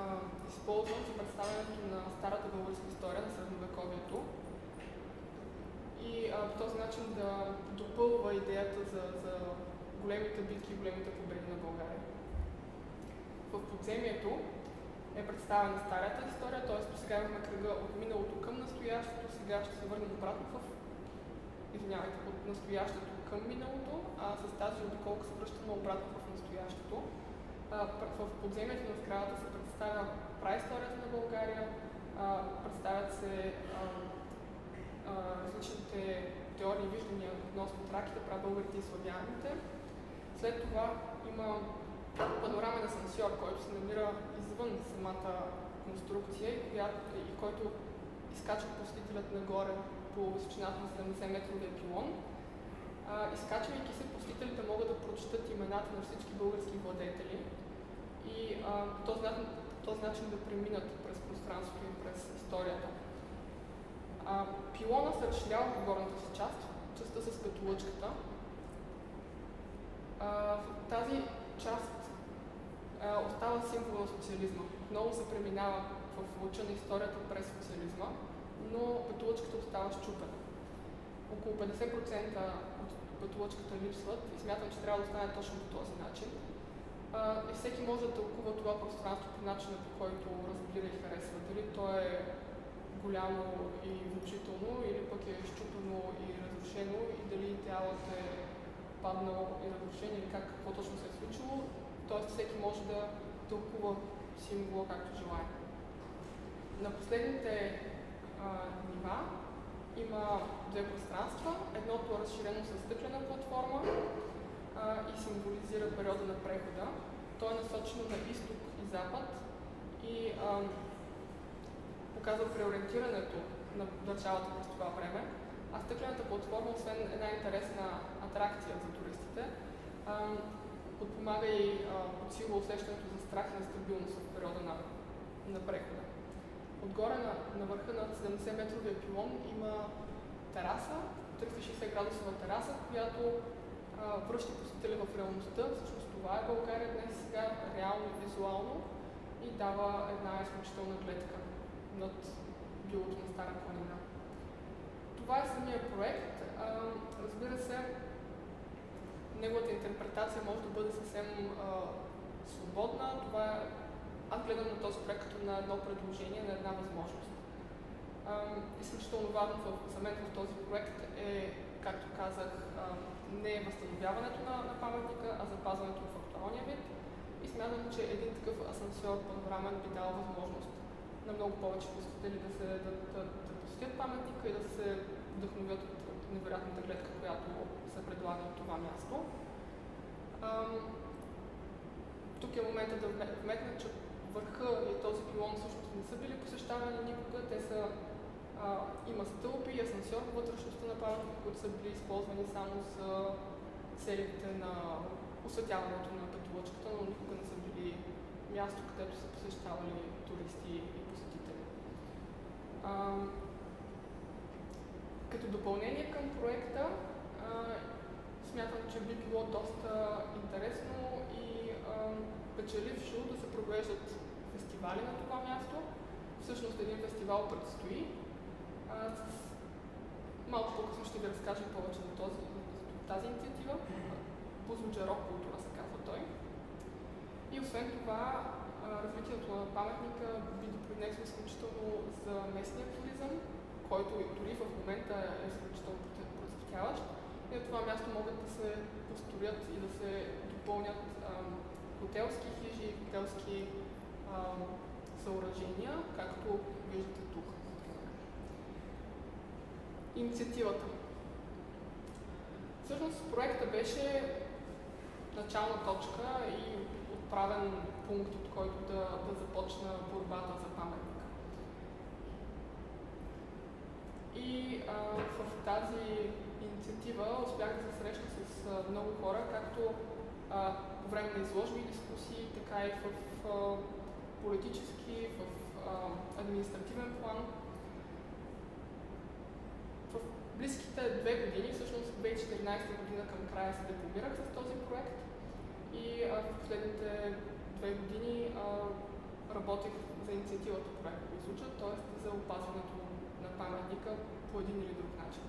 използван за представянето на старата българска история на средновековието и а, по този начин да допълва идеята за, за големите битки и големите победи на България. В подземието е представена старата история, т.е. сега кръга от миналото към настоящето, сега ще се върнем обратно в извинявайте, от настоящето към миналото, а с тази обиколка се връщаме обратно в настоящето. В подземието на сградата се представя праисторията на България, представят се различните теории и виждания относно траките, прабългарите и славяните. След това има панорамен асансьор, който се намира извън самата конструкция и, който изкачва посетителят нагоре по височината на 70 метровия пилон. Изкачвайки се, посетителите могат да прочитат имената на всички български владетели и по този начин, този начин да преминат през пространството и през историята. Пилона се разширява в горната си част, частта с петолъчката, а, тази част остава символ на социализма. Много се преминава в луча на историята през социализма, но пътулъчката остава щупена. Около 50% от пътулъчката липсват и смятам, че трябва да остане точно по този начин. И всеки може да тълкува това пространство по начина, по който разбира и харесва. Дали то е голямо и внушително, или пък е щупено и разрушено, и дали идеалът е паднал и разрушен или как, какво точно се е случило. Тоест всеки може да тълкува символа както желая. На последните а, нива има две пространства. Едното е разширено с стъклена платформа а, и символизира периода на прехода. То е насочено на изток и запад и а, показва преориентирането на държавата през това време. А стъклената платформа, освен една интересна атракция за туристите, подпомага и подсилва усещането за страх и нестабилност в периода на, на прехода. Отгоре на, на върха на 70-метровия пилон има тераса, 360 градусова тераса, която а, връща посетителя в реалността. Всъщност това е България днес сега, реално и визуално и дава една изключителна гледка над билото на Стара планина. Това е самия проект. А, разбира се, неговата интерпретация може да бъде съвсем а, свободна. Това е аз гледам на този проект като на едно предложение, на една възможност. Изключително важно за мен в този проект е, както казах, не е възстановяването на, на паметника, а запазването в актуалния вид. И смятам, че един такъв асансьор панорамен би дал възможност на много повече посетители да, се, да, да, да посетят паметника и да се вдъхновят от, невероятната гледка, която предлага това място. Тук е момента да вметна, че върха и този пилон всъщност не са били посещавани никога. Те са, а, има стълби и асансьор по вътрешността на паметника, които са били използвани само за целите на осветяването на пътувачката, но никога не са били място, където са посещавали туристи и посетители. А, като допълнение към проекта, а, смятам, че би било доста интересно и а, печелившо да се провеждат фестивали на това място. Всъщност един фестивал предстои. А, с... Малко по-късно ще ви разкажа повече за, този, за тази инициатива. Бузлуджа рок култура се казва той. И освен това, развитието на паметника би допринесло изключително за местния туризъм, който дори в момента е изключително процъфтяващ. И на това място могат да се построят и да се допълнят ам, хотелски хижи, хотелски а, съоръжения, както виждате тук. Инициативата. Всъщност проекта беше начална точка и отправен пункт, от който да, да започна борбата за паметника. И а, в тази инициатива успях да се срещна с а, много хора, както а, по време на изложби и дискусии, така и в а, политически, в а, административен план. В близките две години, всъщност 2014 година към края се дипломирах с този проект и а, в последните две години а, работех за инициативата проект изуча, т.е. за опазването на паметника по един или друг начин.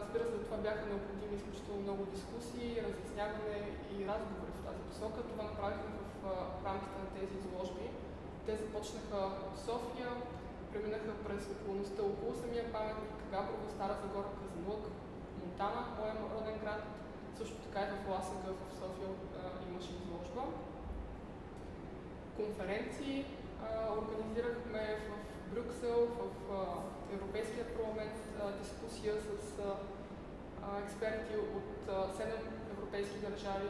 Разбира се, за това бяха необходими изключително много дискусии, разясняване и разговори в тази посока. Това направихме в, в рамките на тези изложби. Те започнаха от София, преминаха през околността около самия паметник, Габрово, Стара Загора, Казанлък, Монтана, моя роден град. Също така и в Ласъга в София имаше изложба. Конференции организирахме в Брюксел, в Европейския парламент, дискусия с експерти от а, 7 европейски държави,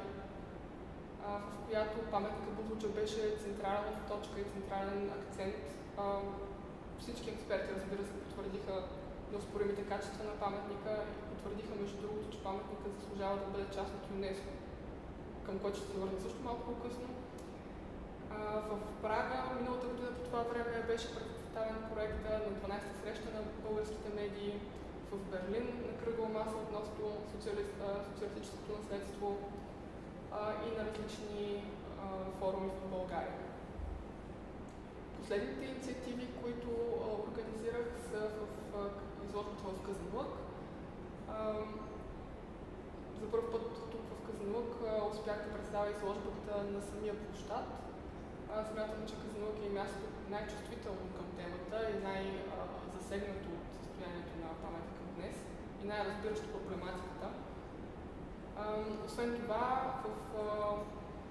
в която паметника Бузлуджа беше централна точка и централен акцент. Всички експерти, разбира се, потвърдиха неоспоримите качества на паметника и потвърдиха, между другото, че паметника заслужава да бъде част от ЮНЕСКО, към който ще се върна също малко по-късно. в Прага миналата година по това време беше представен проекта на 12-та среща на българските медии в Берлин на кръгла маса относно социалистическото наследство а, и на различни а, форуми в България. Последните инициативи, които а, организирах са в изложбата в Казанлък. За първ път тук в Казанлък успях да представя изложбата на самия площад. Смятам, че Казанлък е място най-чувствително темата и най-засегнато от състоянието на паметника днес и най-разбиращо проблематиката. Освен това, в,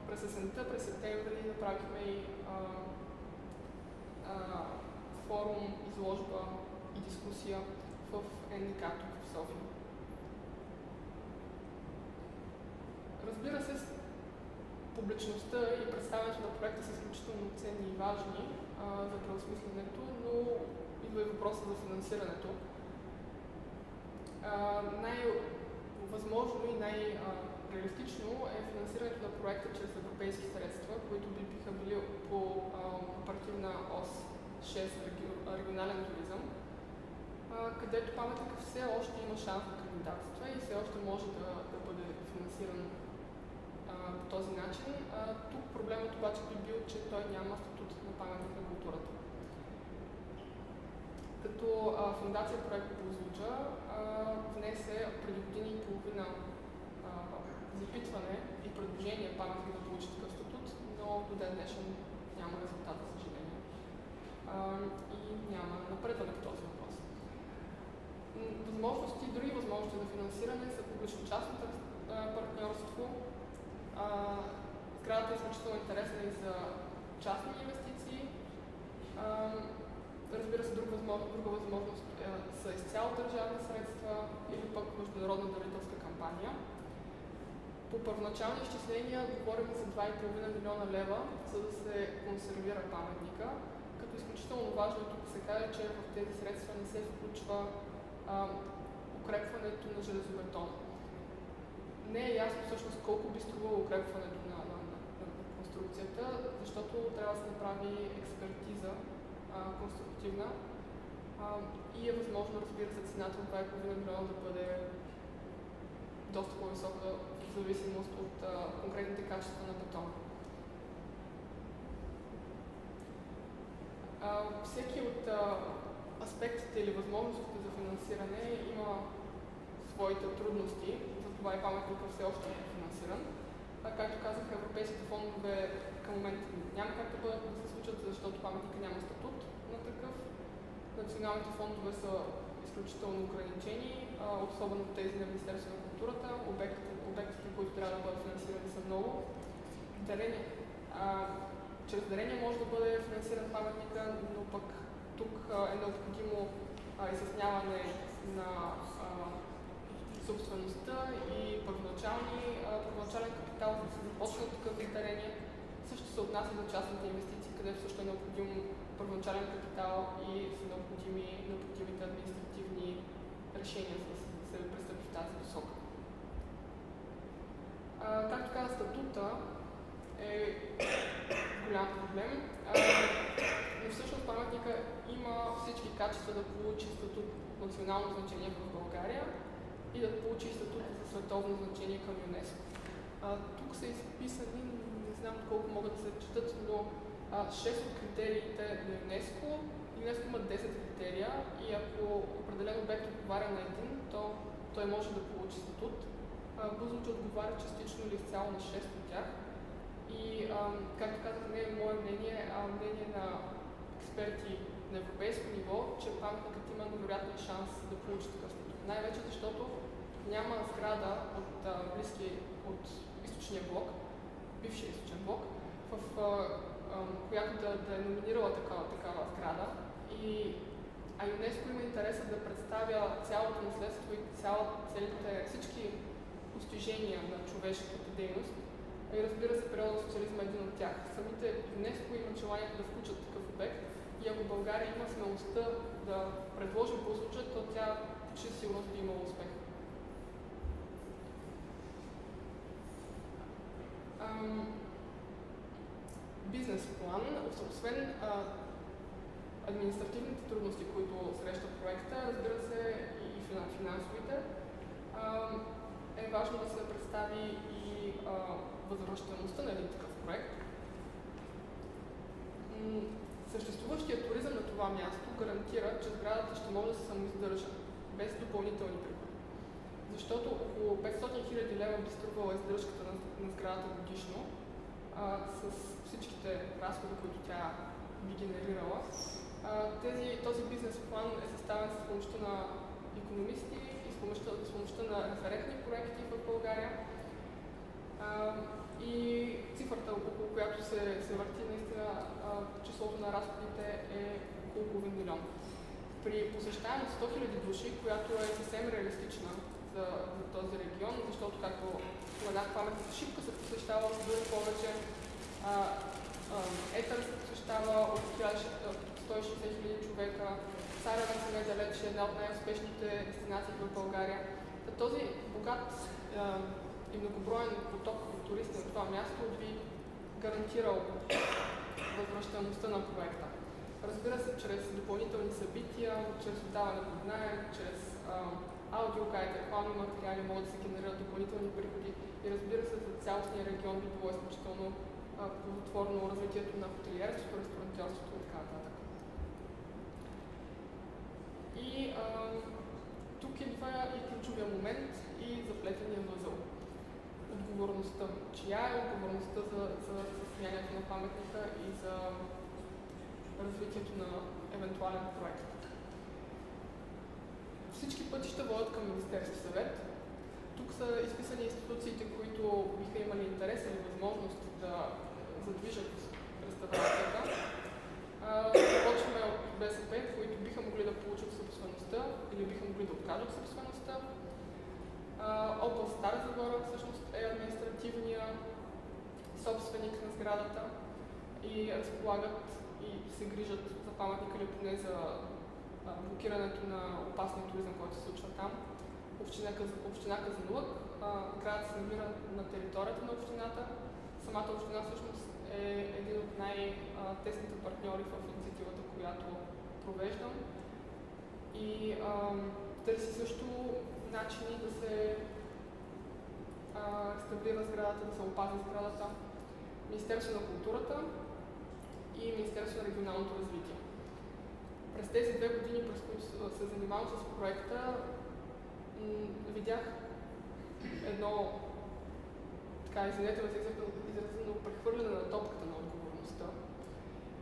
през есента, през септември направихме и форум, изложба и дискусия в НДК тук в София. Разбира се, публичността и представянето на проекта са изключително ценни и важни а, за преосмисленето, но идва и въпроса за финансирането. най-възможно и най-реалистично е финансирането на проекта чрез европейски средства, които би биха били по а, оперативна ОС 6 регионален туризъм, където паметника все още има шанс да кандидатства и все още може да, да бъде финансиран по този начин. А, тук проблемът обаче би бил, че той няма статут на паметник. Като а, фундация проект Бузлуджа внесе преди години и половина а, запитване и предложение паметник да получи такъв статут, но до ден днешен няма резултат, за съжаление. И няма напредване по този въпрос. Възможности, други възможности за финансиране са публично-частното партньорство. Сградата е изключително интересна и за частни инвестиции. Разбира се, друга възможност, друга възможност е, са изцяло държавни средства или пък международна дарителска кампания. По първоначални изчисления говорим за 2,5 милиона лева, за да се консервира паметника, като изключително важно е тук се каже, че в тези средства не се включва а, укрепването на железобетона. Не е ясно всъщност колко би струвало укрепването на, на, на, на конструкцията, защото трябва да се направи експертиза конструктивна и е възможно, разбира се, цената от 2,5 милиона да бъде доста по-висока в зависимост от а, конкретните качества на бетона. Всеки от а, аспектите или възможностите за финансиране има своите трудности, затова и паметника все още е финансиран. А, както казах, европейските фондове към момента няма как да бъдат да се случат, защото паметника няма статут на такъв. Националните фондове са изключително ограничени, особено тези на Министерството на културата. Обектите, обектите които трябва да бъдат финансирани са много. Дарение. А, чрез дарение може да бъде финансиран паметника, но пък тук е необходимо изясняване на а, собствеността и първоначален капитал, за да се започне такъв дарение. Също се отнася за частните инвестиции, където също е необходим първоначален капитал и са необходими необходимите административни решения, за да се пристъпи в тази посока. А, както каза статута, е голям проблем, а, но всъщност паметника има всички качества да получи статут национално значение в България и да получи статут за световно значение към ЮНЕСКО. А, тук са изписани, не знам колко могат да се четат, но а, 6 от критериите на ЮНЕСКО. ЮНЕСКО има 10 критерия и ако определен обект отговаря на един, то той може да получи статут. Бузлото отговаря частично или изцяло на 6 от тях. И, както казах, не е мое мнение, а мнение на експерти на европейско ниво, че паметникът има невероятен шанс да получи такъв статут. Най-вече защото няма сграда от близки от източния блок, бившия източен блок, в която да, да е номинирала такава, такава сграда. И, а ЮНЕСКО има интереса да представя цялото наследство и цяло, целите, всички постижения на човешката дейност. И разбира се, периода социализма е един от тях. Самите ЮНЕСКО имат желанието да включат такъв обект и ако България има смелостта да предложи по случай, то тя почти сигурност би имала успех. Бизнес план, освен административните трудности, които среща проекта, разбира се и финансовите, е важно да се представи и възвръщаемостта на един такъв проект. Съществуващия туризъм на това място гарантира, че сградата ще може да се самоиздържа, без допълнителни приходи. Защото около 500 000 лева би струвала издръжката на, сградата годишно, с всичките разходи, които тя би генерирала. Тези, този бизнес план е съставен с помощта на економисти и с помощта, с помощта на референтни проекти в България. А, и цифрата, около която се, се върти наистина а, числото на разходите е около половин милион. при посещаемост 100 000 души, която е съвсем реалистична за, за този регион, защото както споменах, паметната шипка се посещава дори повече, а, Етър се посещава от 160 хиляди човека, Цареве са недалеч, е една от най-успешните дестинации в България. Този богат и многоброен поток от туристи на това място би гарантирал възвръщаемостта на проекта. Разбира се, чрез допълнителни събития, чрез отдаване под найем, чрез аудиогайд, рекламни материали могат да се генерират допълнителни приходи и разбира се, за цялостния регион би било изключително плодотворно развитието на хотелиерството, ресторантьорството и така нататък. И а, тук идва и ключовия момент и заплетения възъл. Отговорността. Чия е отговорността за, за състоянието на паметника и за развитието на евентуален проект. Всички пътища водят към Министерски съвет. Тук са изписани институциите, които биха имали интерес или възможност да задвижат реставрацията. Започваме от БСП, които биха могли да получат собствеността или биха могли да откажат собствеността. Област Стара Загора всъщност е административния собственик на сградата и разполагат и се грижат за паметника или поне за блокирането на опасния туризъм, който се случва там. Община, община Казанлък, градът се намира на територията на общината. Самата община всъщност е един от най-тесните партньори в инициативата, която провеждам. И а, търси също начини да се стабилира сградата, да се опази сградата. Министерство на културата и Министерство на регионалното развитие. През тези две години, през които се занимавам с проекта, видях едно, така, извинете ме прехвърляне на топката на отговорността.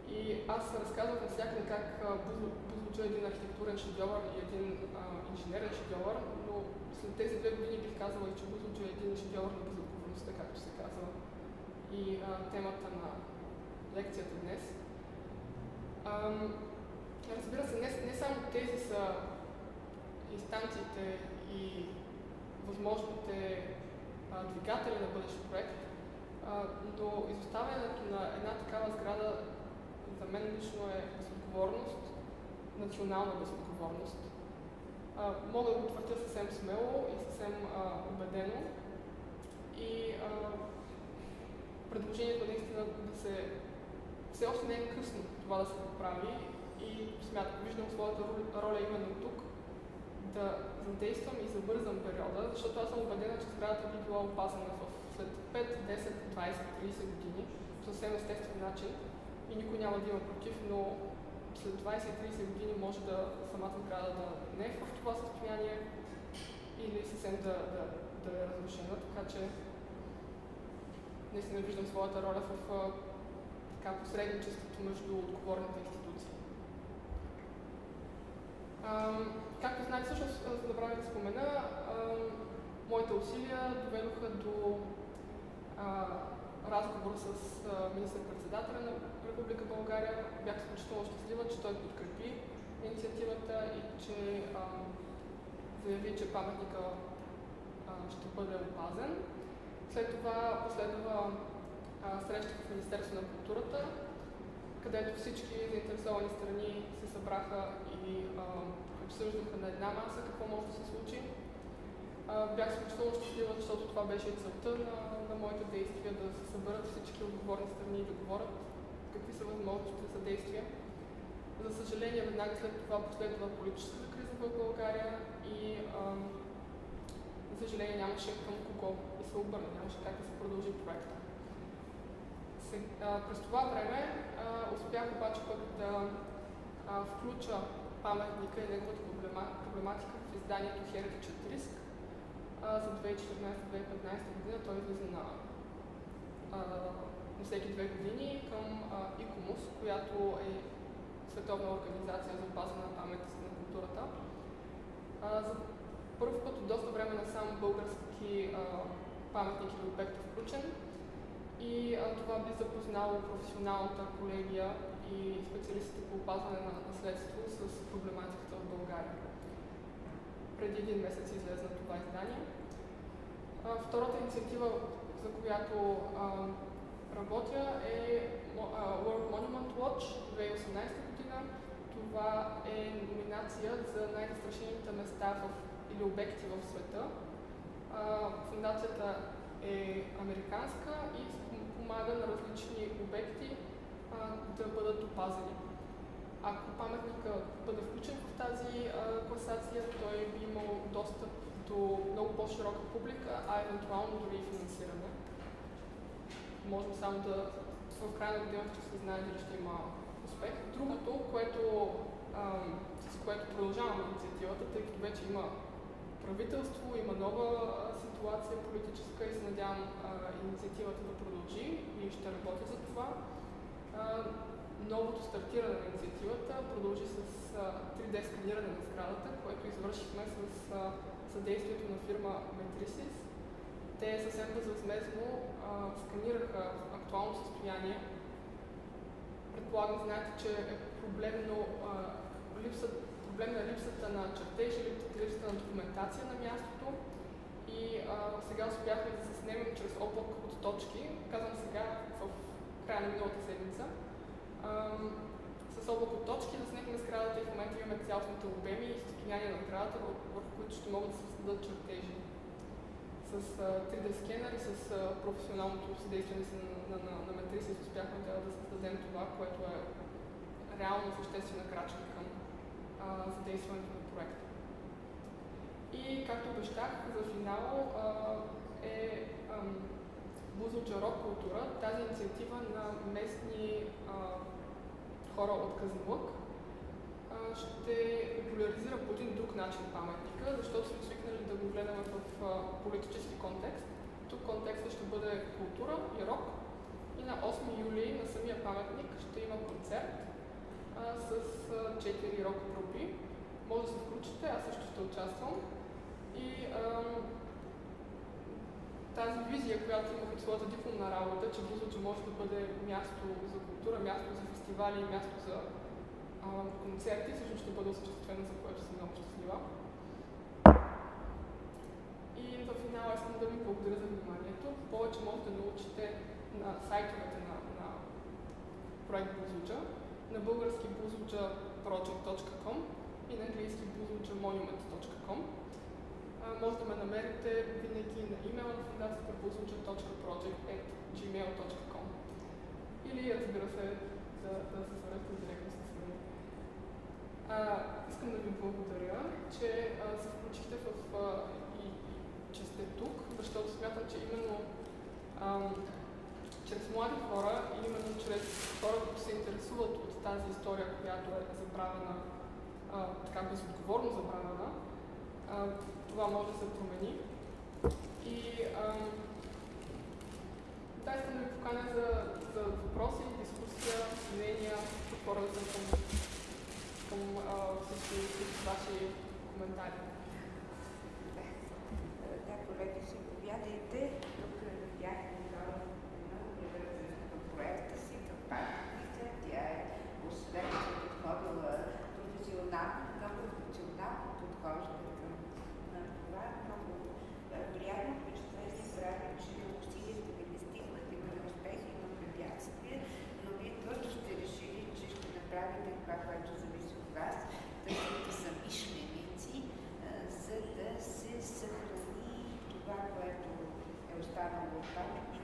И аз разказвах навсякъде как Бузлуджа е един архитектурен шедьовър и един а, инженерен шедьовър, но след тези две години бих казала, че Бузлуджа е един шедьовър на безотговорността, както се казва. И а, темата на лекцията днес. Ам, разбира се, не, не само тези са инстанциите и възможните а, двигатели на бъдещ проект, а, но изоставянето на една такава сграда за мен лично е безотговорност, национална безотговорност. А, мога да го твърдя съвсем смело и съвсем а, убедено. И а, предложението наистина да се все още не е късно това да се поправи и смятам, виждам своята роля именно тук, да задействам и забързам периода, защото аз съм убедена, че сградата би била опазена в след 5, 10, 20, 30 години по съвсем естествен начин и никой няма да има против, но след 20-30 години може да самата сграда да не е в това състояние или съвсем да, да, да е разрушена, така че наистина виждам своята роля в така, посредничеството между отговорните институции. А, както знаете, всъщност забравих да спомена, а, моите усилия доведоха до а, разговор с министър-председателя на Република България. Бях изключително щастлива, че той подкрепи инициативата и че а, заяви, че паметника а, ще бъде опазен. След това последва среща в Министерство на културата, където всички заинтересовани страни се събраха и а, обсъждаха на една маса какво може да се случи. А, бях изключително щастлива, защото това беше и целта на, на моите действия, да се съберат всички отговорни страни и да говорят са възможностите за действия. За съжаление, веднага след това последва политическата криза в България и за съжаление нямаше към кого да се обърне, нямаше как да се продължи проекта. През това време успях обаче пък да включа паметника и неговата проблематика в изданието Heritage Risk за 2014-2015 година. Той а, на всеки две години към ИКОМОС, която е световна организация за опазване на паметниците на културата. А, за първ път от доста време насам български а, паметник или обект е включен и а, това би запознало професионалната колегия и специалистите по опазване на наследство с проблематиката в България. Преди един месец излезе на това издание. Втората инициатива, за която а, работя е World Monument Watch 2018 година. Това е номинация за най-застрашените места в, или обекти в света. Фундацията е американска и помага на различни обекти а, да бъдат опазени. Ако паметника бъде включен в тази а, класация, той би имал достъп до много по-широка публика, а евентуално дори и финансиране. Можем само да в края на годината ще се знае дали ще има успех. Другото, което, а, с което продължаваме инициативата, тъй като вече има правителство, има нова ситуация политическа и се надявам а, инициативата да продължи и ще работя за това. А, новото стартиране на инициативата продължи с а, 3D сканиране на сградата, което извършихме с а, съдействието на фирма Metrisis. Те съвсем безвъзмезно сканираха актуално състояние. Предполагам, знаете, че е проблемно а, липсът, проблемна е липсата на чертежи, липсата на документация на мястото. И а, сега успяхме да се снемем чрез облак от точки. Казвам сега в края на миналата седмица. А, с облак от точки да снехме сградата и в момента имаме цялостните обеми и състояние на сградата, върху които ще могат да се създадат чертежи. С 3D скенер и с професионалното съдействие на, на, на, Метрисис успяхме да, да създадем това, което е реално съществена крачка към а, задействането на проекта. И както обещах, за финал а, е Бузлча рок култура, тази инициатива на местни а, хора от Казанлък ще популяризира по един друг начин паметника, защото сме да го гледаме в политически контекст. Тук контекстът ще бъде култура и рок. И на 8 юли на самия паметник ще има концерт а, с а, 4 рок групи. Може да се включите, аз също ще участвам. И а, тази визия, която имах от своята дипломна работа, че Бузлуджа може да бъде място за култура, място за фестивали, място за а, концерти, всъщност ще бъде осъществена, за което съм много щастлива. И в финала искам да ви благодаря за вниманието. Повече може да научите на сайтовете на, на проект Бузлуджа, на български buzlujaproject.com и на английски buzlujamonument.com. Може да ме намерите винаги на имейла на фундацията buzluja.project.gmail.com или разбира се да, да се свържете директно с мен. Искам да ви благодаря, че а, се включихте в а, сте тук, защото смятам, че именно а, чрез млади хора именно чрез хора, които се интересуват от тази история, която е забравена, а, така безотговорно забравена, а, това може да се промени. И да, искам да ви поканя за, за въпроси, дискусия, мнения, отворен съм към, към а, всички ваши коментари. Колеги, си повядайте. Тук видяхме много привързаност проекта си, към паметника. Тя е, освен е подходила професионално, много емоционално подхожда към това. Много приятно впечатление прави, че усилията ви не стигнат, има успехи, има препятствия, но вие твърдо сте решили, че ще направите това, което зависи от вас, търсите самишленици, за да се съхрани това, което е останало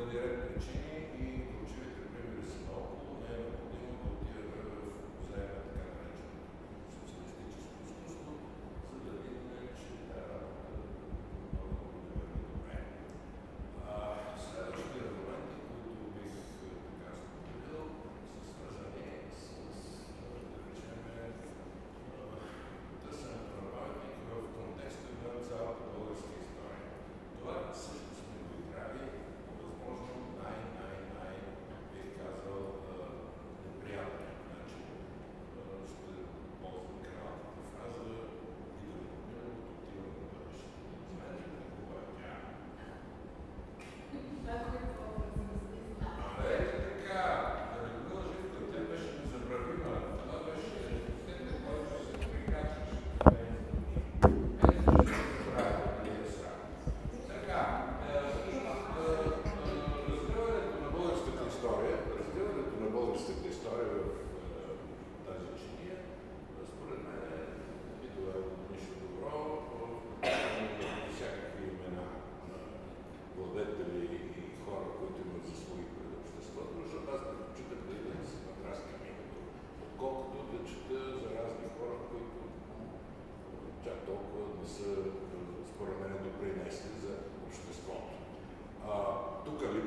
come dire, cioè,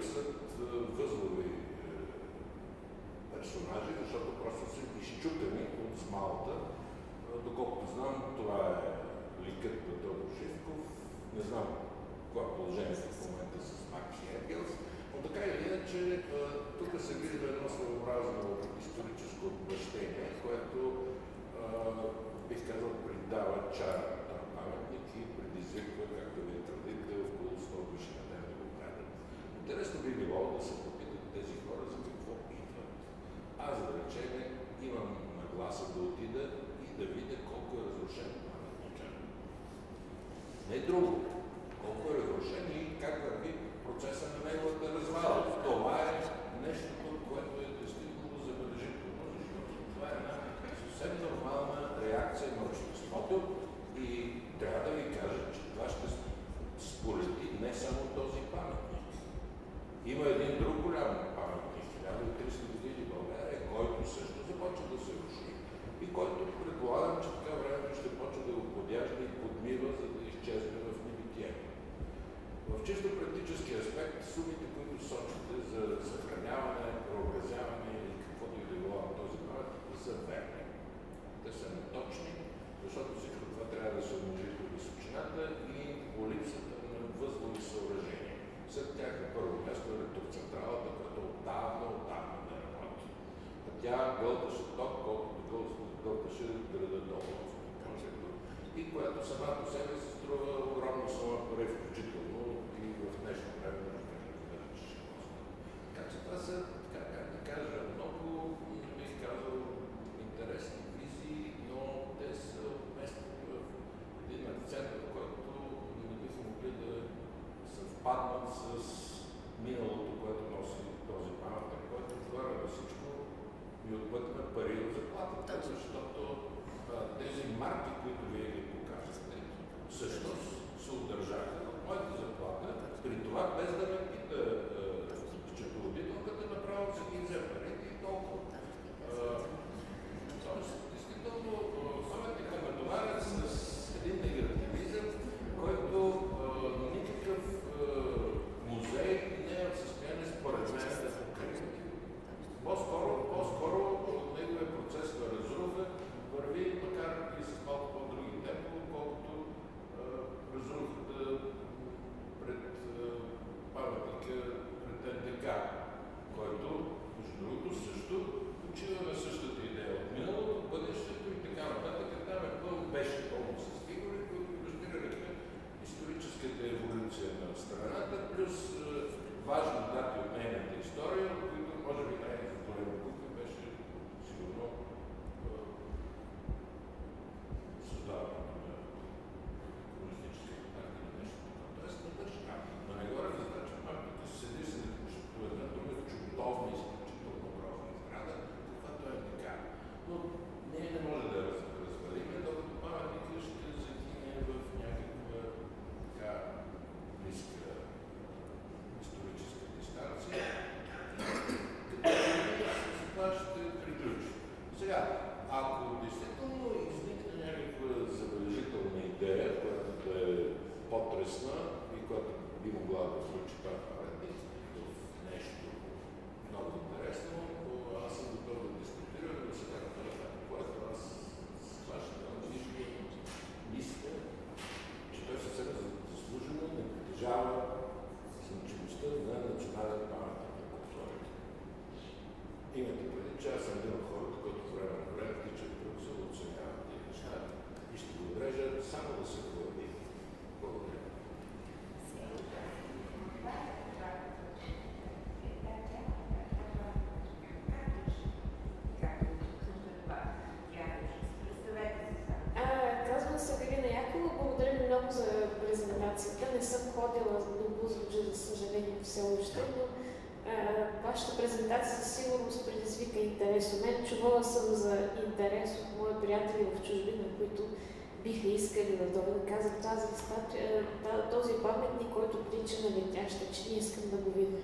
търсят възлови е, персонажи, защото просто са изчупени от смалата. Доколкото знам, това е ликът на Тодор Шивков. Не знам кога е положение в момента с Макси Ергелс, но така или иначе тук се вижда едно своеобразно историческо обращение, което бих казал придава чар на паметник и предизвиква, както Интересно би било да се попитат тези хора за какво идват. Аз, за речем, имам нагласа да отида и да видя колко е разрушен паметничан. Не друго. Вашата презентация със сигурност предизвика интерес у мен. Чувала съм за интерес от мои приятели в чужбина, които биха искали да дойдат. Казват тази статия, този паметник, който прилича на летяща, че не искам да го видя.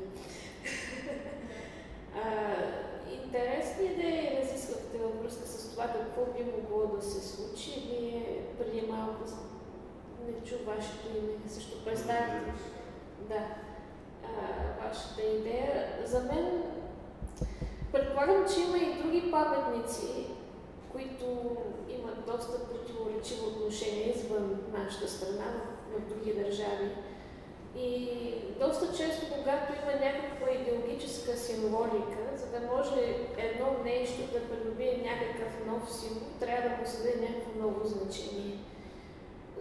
интересни идеи разисквахте във връзка с това какво би могло да се случи. Вие преди малко не чу вашето име, също представяте да, вашата идея. За мен предполагам, че има и други паметници, които имат доста противоречиво отношение извън нашата страна, в други държави. И доста често, когато има някаква идеологическа символика, за да може едно нещо да придобие някакъв нов символ, трябва да му някакво ново значение.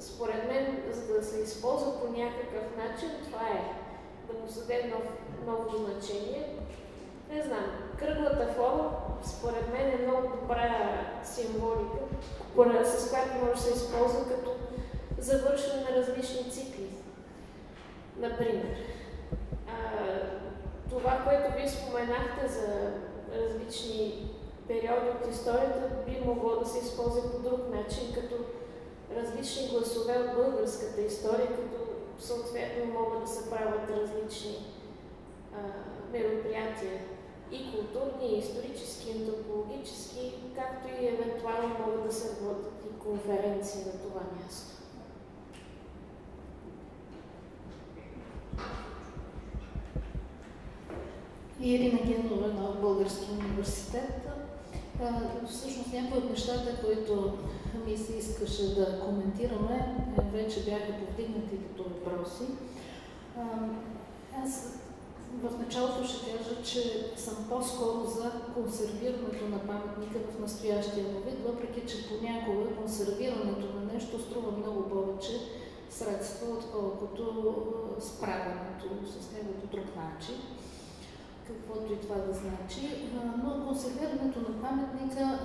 Според мен, за да се използва по някакъв начин, това е да му се даде нов, ново значение. Не знам, кръглата форма, според мен е много добра символика, с която може да се използва като завършване на различни цикли. Например, това, което вие споменахте за различни периоди от историята, би могло да се използва по друг начин, като различни гласове от българската история, като съответно могат да се правят различни а, мероприятия и културни, и исторически, и антропологически, както и евентуално могат да се водят и конференции на това място. Ирина Генова на Българския университет. Всъщност някои от нещата, които ми се искаше да коментираме, вече бяха повдигнати като въпроси. Аз в началото ще кажа, че съм по-скоро за консервирането на паметника в настоящия му вид, въпреки че понякога консервирането на нещо струва много повече средства, отколкото справянето с него по друг начин каквото и това да значи. Консервирането на паметника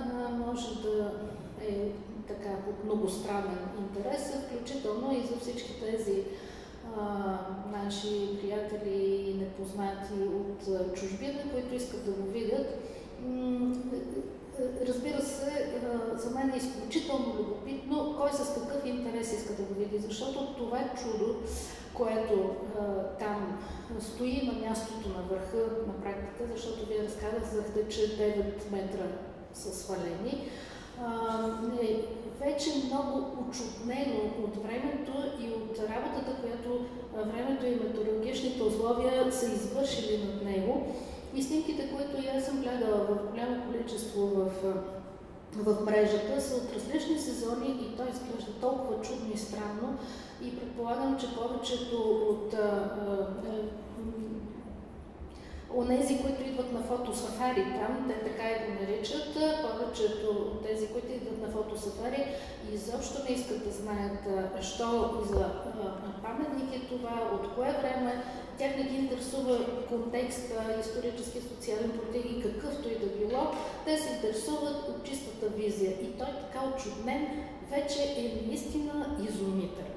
може да е така от многостранен интерес, включително и за всички тези а, наши приятели и непознати от чужбина, които искат да го видят. Разбира се, за мен е изключително любопитно кой с какъв интерес иска да го види, защото това е чудо, което там стои на мястото на върха на практика, защото вие разказахте, че 9 метра са свалени. е вече много очутнено от времето и от работата, която времето и метеорологичните условия са извършили над него. И снимките, които и аз съм гледала в голямо количество в, в мрежата, са от различни сезони и той изглежда толкова чудно и странно. И предполагам, че повечето от Онези, които идват на фотосафари там, те така и го наричат, повечето от тези, които идват на фотосафари, изобщо не искат да знаят що за паметник е това, от кое време, тях не ги интересува контекста, исторически, социален протеги, какъвто и да било, те се интересуват от чистата визия. И той така отчуднен вече е наистина изумителен.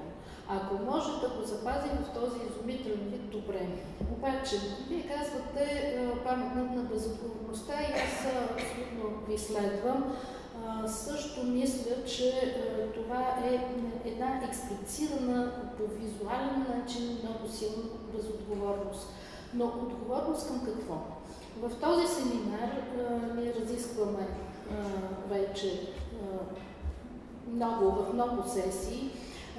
Ако може да го запазим в този изумителен вид, добре. Обаче, вие казвате паметник на безотговорността и аз абсолютно ви следвам. Също мисля, че това е една експлицирана по визуален начин много силна безотговорност. Но отговорност към какво? В този семинар ние разискваме вече много, в много сесии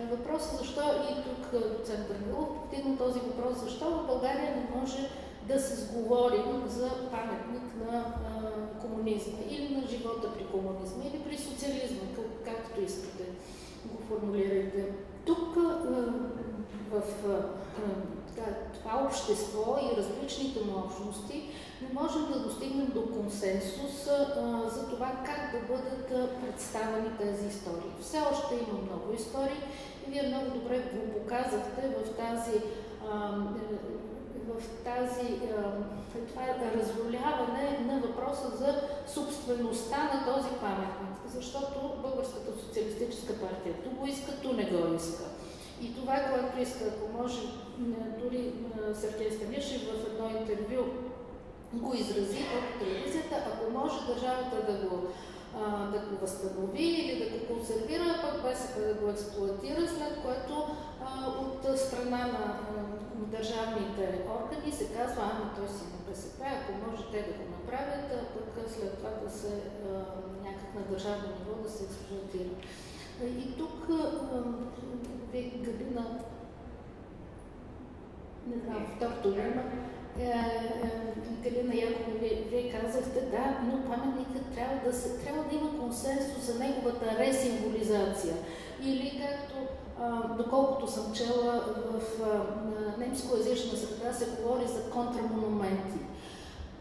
Въпросът защо и тук доцент Данилов повдигна този въпрос, защо в България не може да се сговорим за паметник на комунизма или на живота при комунизма или при социализма, как, както искате го формулирайте. Тук в това общество и различните му общности не можем да достигнем до консенсус за това как да бъдат представени тези истории. Все още има много истории и вие много добре го показахте в тази, в тази а, това разволяване на въпроса за собствеността на този паметник. Защото Българската социалистическа партия ту го иска, ту не го иска. И това, което иска, ако може, дори Сергей Станишев в едно интервю го изрази от телевизията, ако може държавата да го да го възстанови или да го консервира, пък БСП да го експлуатира, след което от страна на държавните органи се казва, ами той си на БСП, ако може те да го направят, а пък след това да се някак на държавно ниво да се експлуатира. И тук вие, Галина, не знам, второто време, Галина Якова, вие, казахте, да, но паметникът трябва да, се, трябва да има консенсус за неговата ресимволизация. Или както, доколкото съм чела, в а, немскоязична среда се говори за контрамонументи.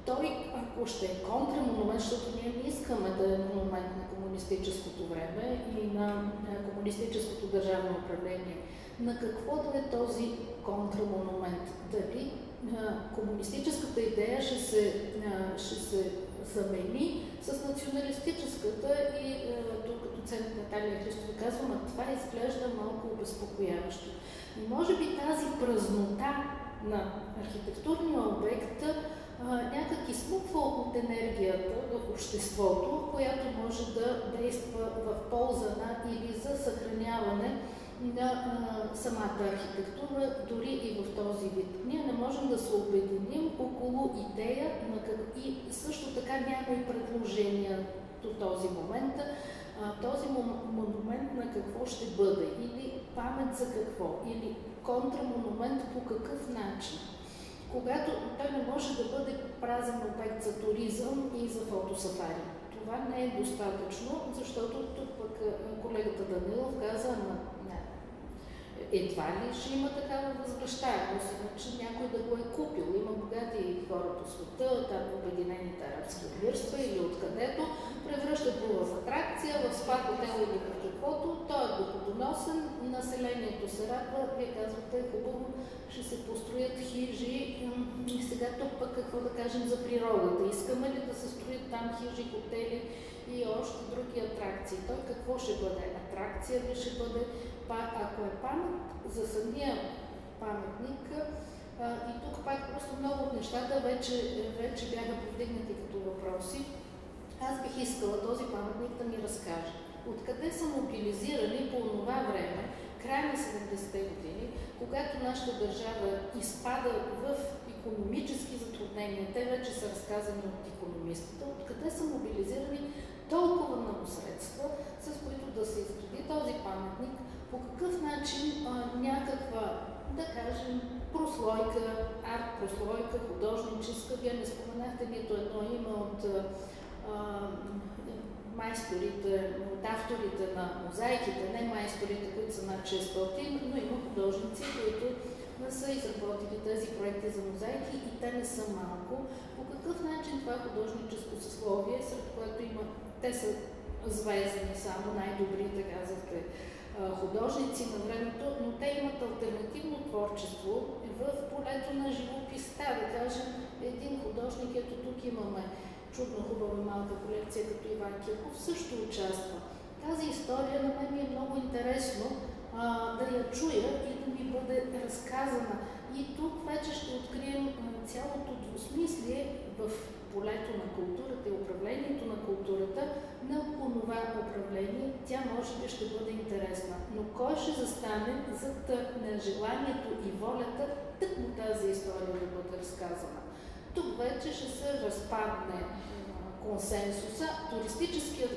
Той, ако ще е контрамонумент, защото ние не искаме да е монумент на комунистическото време и на комунистическото държавно управление, на какво да е този контрамонумент? Дали комунистическата идея ще се, ще се замени с националистическата и тук доцент Наталия Христова казва, а това изглежда малко обезпокояващо. Може би тази празнота на архитектурния обект някак изсмуква от енергията в обществото, която може да действа в полза на или за съхраняване на а, самата архитектура, дори и в този вид. Ние не можем да се обединим около идея на как... и също така няма и предложения до този момент. А, този монумент на какво ще бъде, или памет за какво, или контрамонумент по какъв начин. Когато той не може да бъде празен обект за туризъм и за фотосафари. Това не е достатъчно, защото тук пък колегата Данилов каза, на едва ли ще има такава възвръщаемост, че някой да го е купил. Има богати хора по света, там Обединените арабски емирства или откъдето, превръщат го в атракция, в спа хотел или в каквото. Той е доходоносен, населението се радва, вие казвате, хубаво, ще се построят хижи. И сега тук пък какво да кажем за природата? Искаме ли да се строят там хижи, хотели и още други атракции? Той какво ще бъде? Атракция ли ще бъде? Ако е памет за самия паметник, а, и тук пак просто много от нещата вече, вече бяха повдигнати като въпроси, аз бих искала този паметник да ми разкаже. Откъде са мобилизирани по това време, края на 70-те години, когато нашата държава изпада в економически затруднения, те вече са разказани от економистите, откъде са мобилизирани толкова много средства, с които да се изгради този паметник, по какъв начин а, някаква, да кажем, прослойка, арт-прослойка, художническа, вие не споменахте нито едно име от а, майсторите, от авторите на мозайките, не майсторите, които са над 600, но има художници, които са изработили тези проекти за мозайки и те не са малко. По какъв начин това художническо съсловие, сред което има, те са звездни, само най-добрите, казахте, художници на времето, но те имат альтернативно творчество в полето на живописта. Да кажем, един художник, ето тук имаме чудно хубава малка колекция, като Иван Кирков, също участва. Тази история на мен е много интересно а, да я чуя и да ми бъде разказана. И тук вече ще открием цялото двусмислие в полето на културата и управлението на културата на онова управление, тя може би ще бъде интересна. Но кой ще застане зад желанието и волята тъкмо тази история да бъде разказана? Тук вече ще се разпадне консенсуса. Туристическият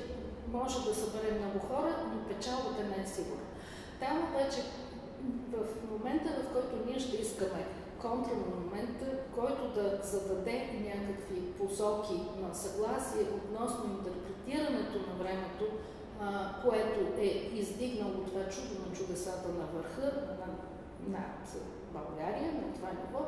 може да събере много хора, но печалбата не е сигурна. Там вече в момента, в който ние ще искаме контрамонумент, който да зададе някакви посоки на съгласие относно интерпретирането на времето, а, което е издигнало това чудо на чудесата на върха, на, на България, на това ниво,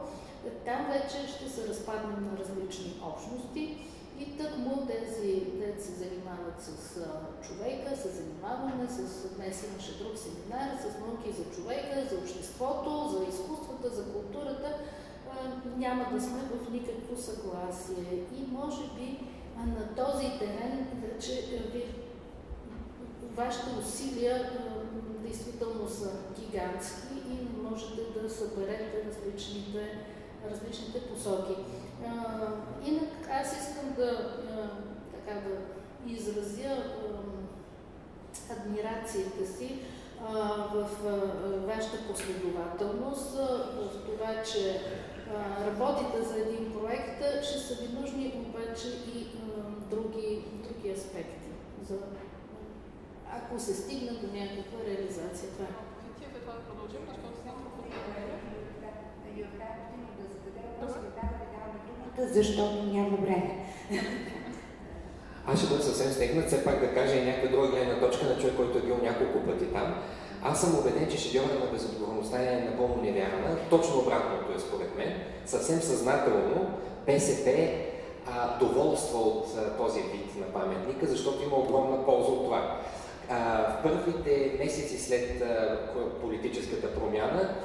там вече ще се разпаднем на различни общности и тъкмо тези, те се занимават с а, човека, се занимаваме с, днес имаше друг семинар, с науки за човека, за обществото, за изкуствата, за културата. А, няма да сме в никакво съгласие. И може би а, на този терен вече ви, вашите усилия действително са гигантски и не можете да съберете различните, различните посоки. Инак аз искам да, така, да изразя адмирацията си в вашата последователност, в това, че работите за един проект, ще са ви нужни обаче и други, други аспекти, за, ако се стигне до някаква реализация. Това е. защото няма време. Аз ще бъда съвсем стегнат, все пак да кажа и някаква друга гледна точка на човек, който е бил няколко пъти там. Аз съм убеден, че шедьовът на безотговорността е напълно невярна. Точно обратното е според мен. Съвсем съзнателно БСП а, доволства от а, този вид на паметника, защото има огромна полза от това. А, в първите месеци след а, политическата промяна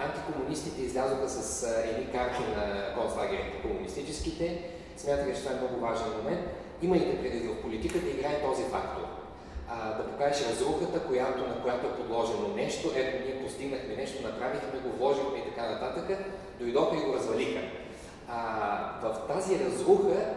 антикомунистите излязоха с едни карти на концлагерите комунистическите, смятаха, че това е много важен момент. Имайте предвид в политиката играе този фактор. А, да покажеш разрухата, която, на която е подложено нещо. Ето, ние постигнахме нещо, направихме го, вложихме и така нататък. Дойдоха и го развалиха. А, в тази разруха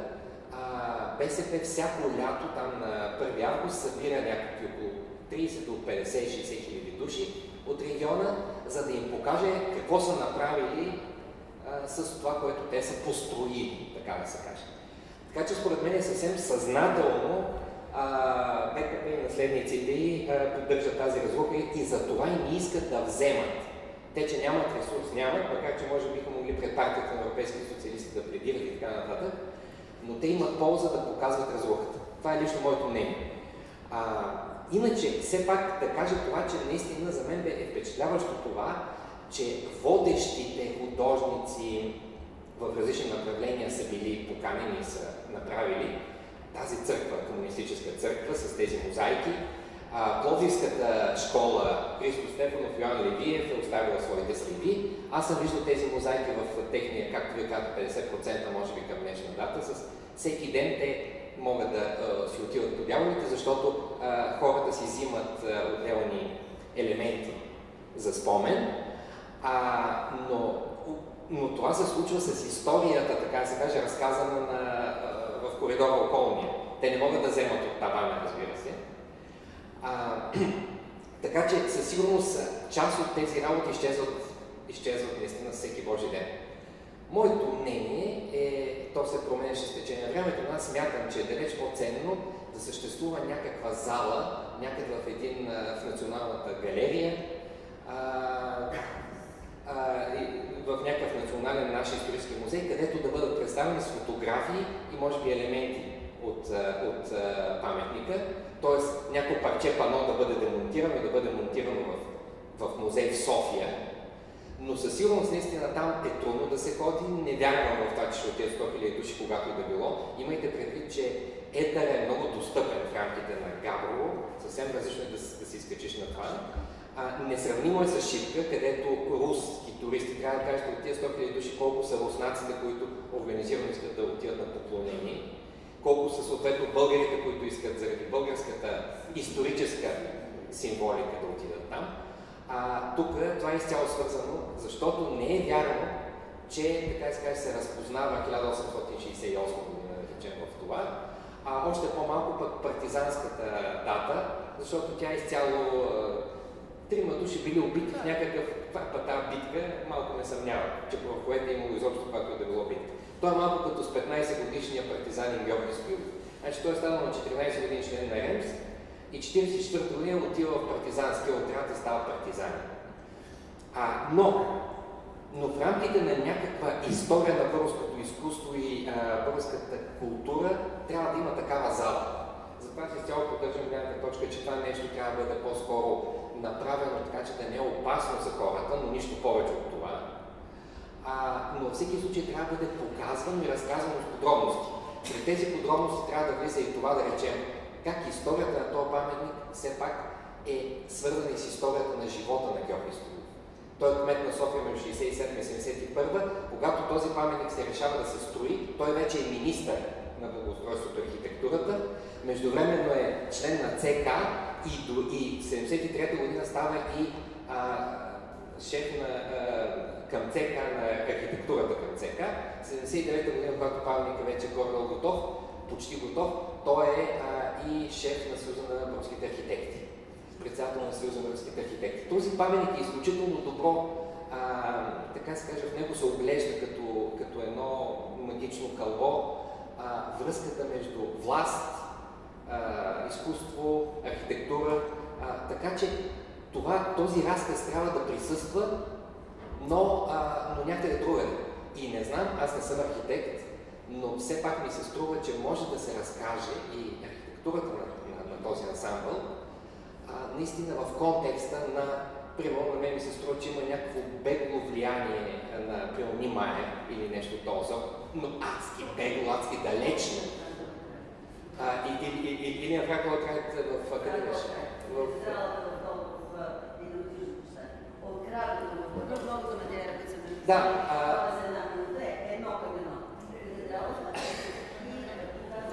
а, БСП всяко лято, там на 1 август, събира някакви около 30 до 50-60 хиляди души от региона, за да им покаже какво са направили а, с това, което те са построили, така да се каже. Така че според мен е съвсем съзнателно БКП и наследниците й поддържат тази разруха и за това и не искат да вземат. Те, че нямат ресурс, нямат, макар че може биха могли пред партията на европейски социалисти да пледират и така нататък, но те имат полза да показват разрухата. Това е лично моето мнение. А, иначе, все пак да кажа това, че наистина за мен е впечатляващо това, че водещите художници в различни направления са били поканени и са направили тази църква, комунистическа църква с тези мозайки. А, Пловдивската школа Христо Стефанов Йоан Левиев е оставила своите следи. Аз съм виждал тези мозайки в техния, както ви казвате, 50% може би към днешна дата. С всеки ден те могат да а, си отиват по дяволите, защото а, хората си взимат а, отделни елементи за спомен. А, но, но това се случва с историята, така се каже, разказана на, в коридора околния. Те не могат да вземат от табана, разбира се. А, така че със сигурност част от тези работи изчезват, изчезват наистина всеки Божи ден. Моето мнение е, то се променяше с течение на времето, но аз смятам, че е далеч по-ценно да съществува някаква зала, някъде в един, в Националната галерия, а, а, в някакъв национален наш исторически музей, където да бъдат представени с фотографии и може би елементи от, от паметника, т.е. някакво парче пано да бъде демонтирано и да бъде монтирано в, в музей в София, но със сигурност наистина там е трудно да се ходи. Не вярвам в това, че ще отидат 100 000 души, когато и да било. Имайте предвид, че етър е много достъпен в рамките на Габрово. Съвсем различно е да, да се изкачиш на това. А, несравнимо е с Шипка, където руски туристи трябва да кажат от тия 100 000 души колко са руснаците, които организирано искат да отидат на поклонение, колко са съответно българите, които искат заради българската историческа символика да отидат там. А, тук това е изцяло свързано, защото не е вярно, че така се каже, се разпознава 1868 година, да речем в това, а още по-малко пък партизанската дата, защото тя е изцяло трима души били убити в някакъв тази битка, малко не съмнява, че в което е имало изобщо каквато да било битка. Той е малко като с 15 годишния партизанин Георги Стоилов. Значи той е станал на 14 години член на РЕМС и 44 година отива в партизанския отряд и става партизанин. А, но, но в рамките на някаква история на българското изкуство и а, българската култура трябва да има такава зала. Затова си цяло поддържам гледната точка, че това нещо трябва да бъде по-скоро направено така, че да не е опасно за хората, но нищо повече от това. А, но във всеки случай трябва да бъде показвано и разказвано с подробности. При тези подробности трябва да влиза и това да речем, как историята на този паметник все пак е свързана и с историята на живота на Георги Стоилов. Той е кмет на София между 67 и 71, когато този паметник се решава да се строи, той вече е министър на благоустройството и архитектурата, Междувременно е член на ЦК и, до, и 73-та година става и а, шеф на, а, към ЦК на архитектурата към ЦК. 79-та година, когато правилника вече е горе готов, почти готов, той е а, и шеф на Съюза на българските архитекти. Председател на Съюза на българските архитекти. Този паметник е изключително добро, а, така се каже, в него се оглежда като, като едно магично кълбо а, връзката между власт, а, изкуство, архитектура. А, така че това, този разказ трябва да присъства, но, а, но някъде другаде. И не знам, аз не съм архитект, но все пак ми се струва, че може да се разкаже и архитектурата на, на, на този ансамбъл, а, наистина в контекста на, примерно на мен ми се струва, че има някакво бегло влияние на, примерно, Нимая или нещо този, но адски бегло, адски далечно. А, и, и, и, и, или на Франко Латрайт в къде беше? В... Да, а,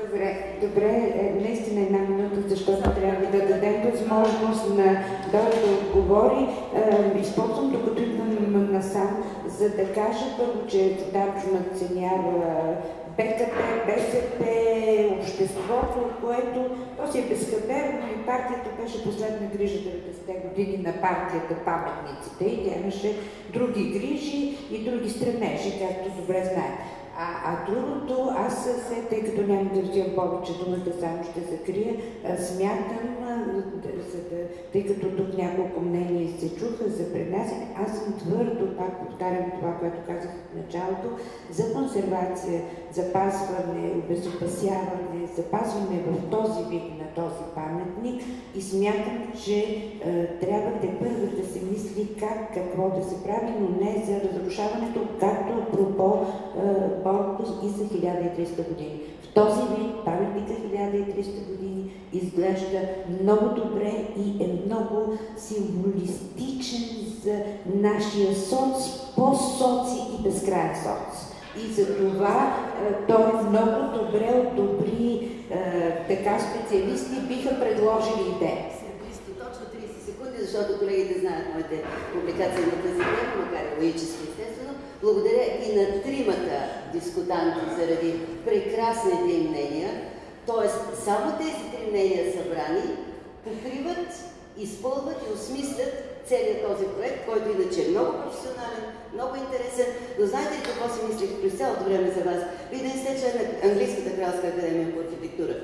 Добре, добре, е, наистина една минута, защото трябва да дадем възможност на Дори да отговори. Е, използвам докато идвам насам, за да кажа първо, че Дарчо надценява БКП, БСП, обществото, което то си е безхаберно и партията беше последна грижа 90-те години на партията паметниците и тя имаше други грижи и други стремежи, както добре знаем. А, а другото, аз се, тъй като няма да взимам повече думата, само ще закрия, смятам, тъй като тук няколко мнения се чуха за преднасяне, аз съм твърдо, пак повтарям това, което казах в началото, за консервация, запазване, обезопасяване, запазване в този вид на този паметник и смятам, че е, трябва те първо да се мисли как, какво да се прави, но не за разрушаването, както пропо е, Боркус и за 1300 години. В този вид паметника 1300 години изглежда много добре и е много символистичен за нашия соци, по-соци и безкрайен соци. И за това е, той много добре одобри е, така специалисти биха предложили идея. Точно 30 секунди, защото колегите знаят моите публикации на тази тема, макар и логически. Благодаря и на тримата дискутанти заради прекрасните им мнения. Тоест, само тези три мнения събрани покриват, изпълват и осмислят целият този проект, който иначе е много професионален, много интересен. Но знаете ли какво си мислих през цялото време за вас? Вие да не сте член на Английската кралска академия по архитектура.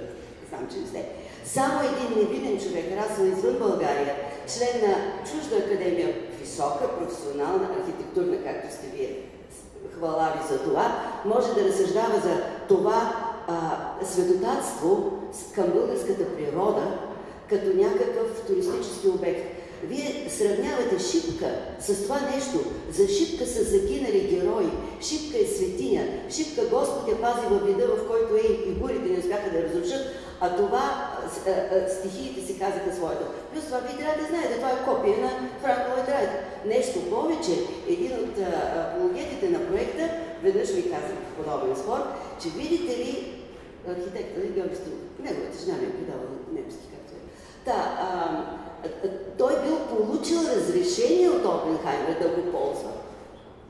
Знам, че не сте. Само един невиден човек, расъл извън България, член на чужда академия, висока, професионална, архитектурна, както сте вие. Хвала ви за това. Може да разсъждава за това а, светотатство към българската природа, като някакъв туристически обект. Вие сравнявате Шипка с това нещо. За Шипка са загинали герои. Шипка е светиня. Шипка Господ я пази във вида, в който е и бурите не успяха да разрушат, а това стихиите си казаха своето. Плюс това вие трябва да знаете, това е копия на Франко Лойд Нещо повече, един от апологетите на проекта веднъж ми каза в подобен спор, че видите ли архитекта, нали, Георги Струков, неговата жена ми е предавала немски, както е. Та, а, той бил получил разрешение от Опенхаймер да го ползва.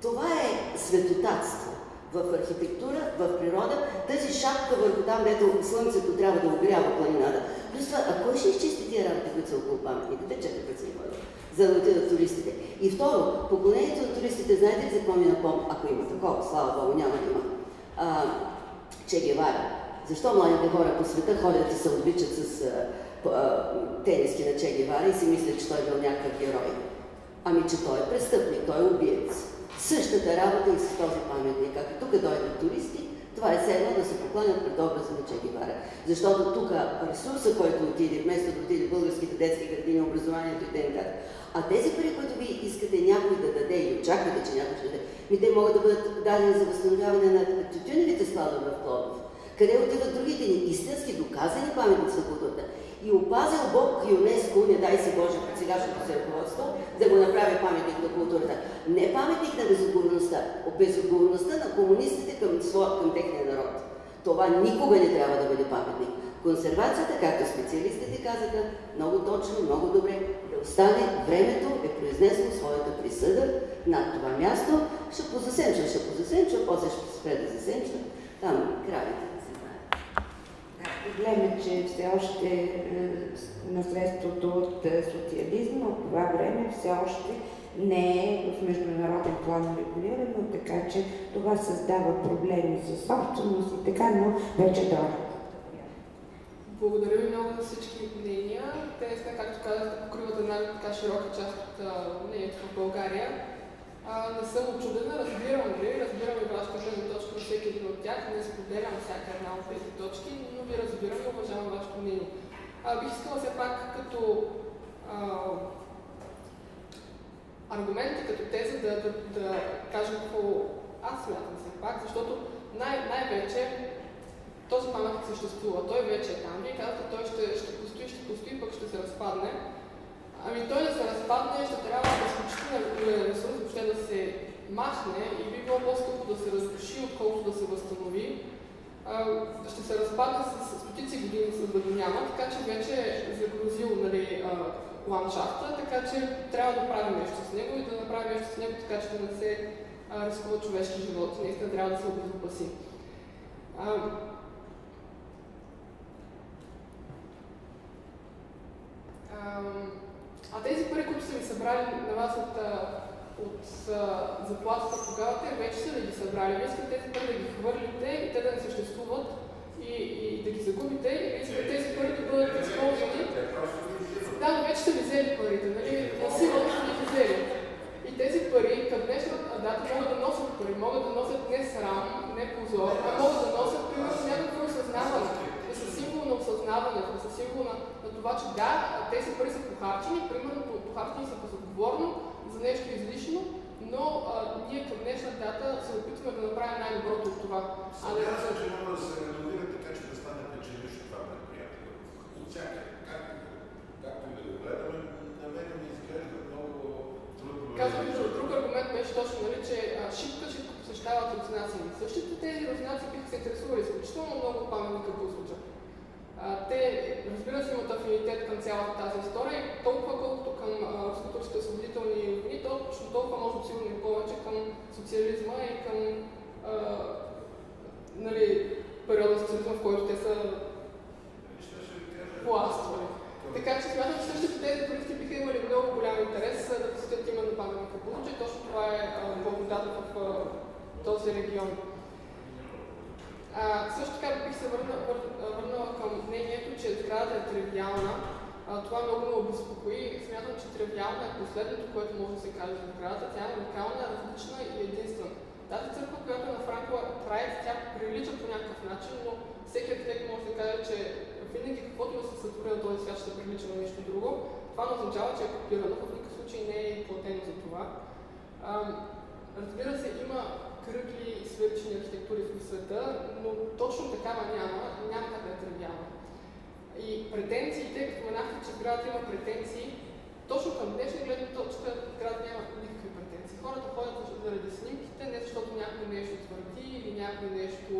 Това е светотатство в архитектура, в природа, тази шапка върху там, дето слънцето трябва да огрява планината. Плюс това, а кой ще изчисти тия работи, които са около паметника? Те чакат пред ходят, за да отидат туристите. И второ, поклонението на туристите, знаете ли за какво ми напомня? Ако има такова, слава Богу, няма да има. А, че Гевара. Защо младите хора по света ходят и се обичат с тениски на Че Гевара и си мислят, че той е бил някакъв герой. Ами, че той е престъпник, той е убиец. Същата работа и с този паметник. Ако тук дойдат туристи, това е все едно да се поклонят пред образа на Че Гевара. Защото тук ресурса, който отиде, вместо да отиде българските детски градини, образованието и т.н. А тези пари, които ви искате някой да даде и очаквате, че някой ще даде, ми те могат да бъдат дадени за възстановяване на тютюневите складове в Плодов. Къде отиват другите ни истински доказани паметници на културата? И опазил Бог ЮНЕСКО, не дай си Боже под сегашното се ръководство, да го направи паметник на културата. Не паметник на безотговорността, безотговорността на комунистите към, своя, към техния народ. Това никога не трябва да бъде паметник. консервацията, както специалистите казаха, много точно, много добре, да остане времето е произнесло своята присъда над това място, ще позасенча, ще позасенча, после ще спре да засенча, там кравите Проблем е, че все още е, наследството от е, социализма от това време все още не е в международен план регулирано, така че това създава проблеми за собственост и така, но вече дойде. Благодаря ви много за всички мнения. Те, както казахте, покриват една така широка част от мнението в България. А, не съм очудена, разбирам ви, разбирам и вашата гледна точка на всеки един от тях, не споделям всяка една от тези точки, но ви разбирам и уважавам вашето мнение. А, бих искала все пак като а, аргументи, като теза да, да, да кажа какво аз смятам все пак, защото най- най-вече този паметник съществува, той вече е там. Вие казвате, той ще, ще постои, ще постои, пък ще се разпадне. Ами той да се разпадне, ще трябва да изключително на ресурс въобще да се махне и би било по-скъпо да се разруши, отколкото да се възстанови. ще се разпадне с, стотици години, с да го няма, така че вече е загрузил нали, ландшафта, така че трябва да правим нещо с него и да направим нещо с него, така че да не се рискува човешки живот. Наистина трябва да се обезопаси. А тези пари, които са ви събрали на вас от, от заплатата тогава, те вече са ли ги събрали? Вие искате тези пари да ги хвърлите и те да не съществуват и, и да ги загубите, и искате тези пари да бъдат използвани. Да, но вече са ви взели парите, нали? Насилно са ги взели. И тези пари към днешна дата могат да носят пари, могат да носят не срам, не позор, а могат да носят, примерно, някакво осъзнаване, да са символ на осъзнаването, са символ на това, че да, тези пари са похарчени, примерно похарчени са безотговорно за нещо излишно, но а, ние към днешна дата се опитваме да направим най-доброто от това. А не да че може да се реновира така, че да стане печелившо това мероприятие. От всяка, както и да го гледаме, на мен ми изглежда много трудно. Казвам, че друг аргумент беше точно, нали, че шипка, шипка посещават руцинации. Същите тези руцинации биха се интересували изключително много паметника Те, разбира се, имат афинитет към цялата тази история и толкова колкото към руско-турските освободителни войни, точно толкова може би сигурно и повече към социализма и към а, нали, периода социализма, в който те са властвали. Така че смятам, че същите тези туристи биха имали много голям интерес да посетят именно паметника Булджа и точно това е благодата в този регион. А, също така бих се върна, върнала към мнението, че сградата е тривиална. А, това много ме обезпокои. Смятам, че тривиална е последното, което може да се каже за сградата. Тя е уникална, различна и единствена. Тази църква, която е на Франко Прайд, тя прилича по някакъв начин, но всеки архитект може да каже, че винаги каквото да се сътвори на този свят ще прилича на нещо друго. Това не означава, че е копирано, в никакъв случай не е платено за това. А, разбира се, има кръгли и свърчени архитектури в света, но точно такава няма, няма как да е тривиална. И претенциите, като споменахте, че градът има претенции, точно към днешна гледна точка град няма никакви претенции. Хората ходят заради снимките, не защото някой нещо твърди или някой нещо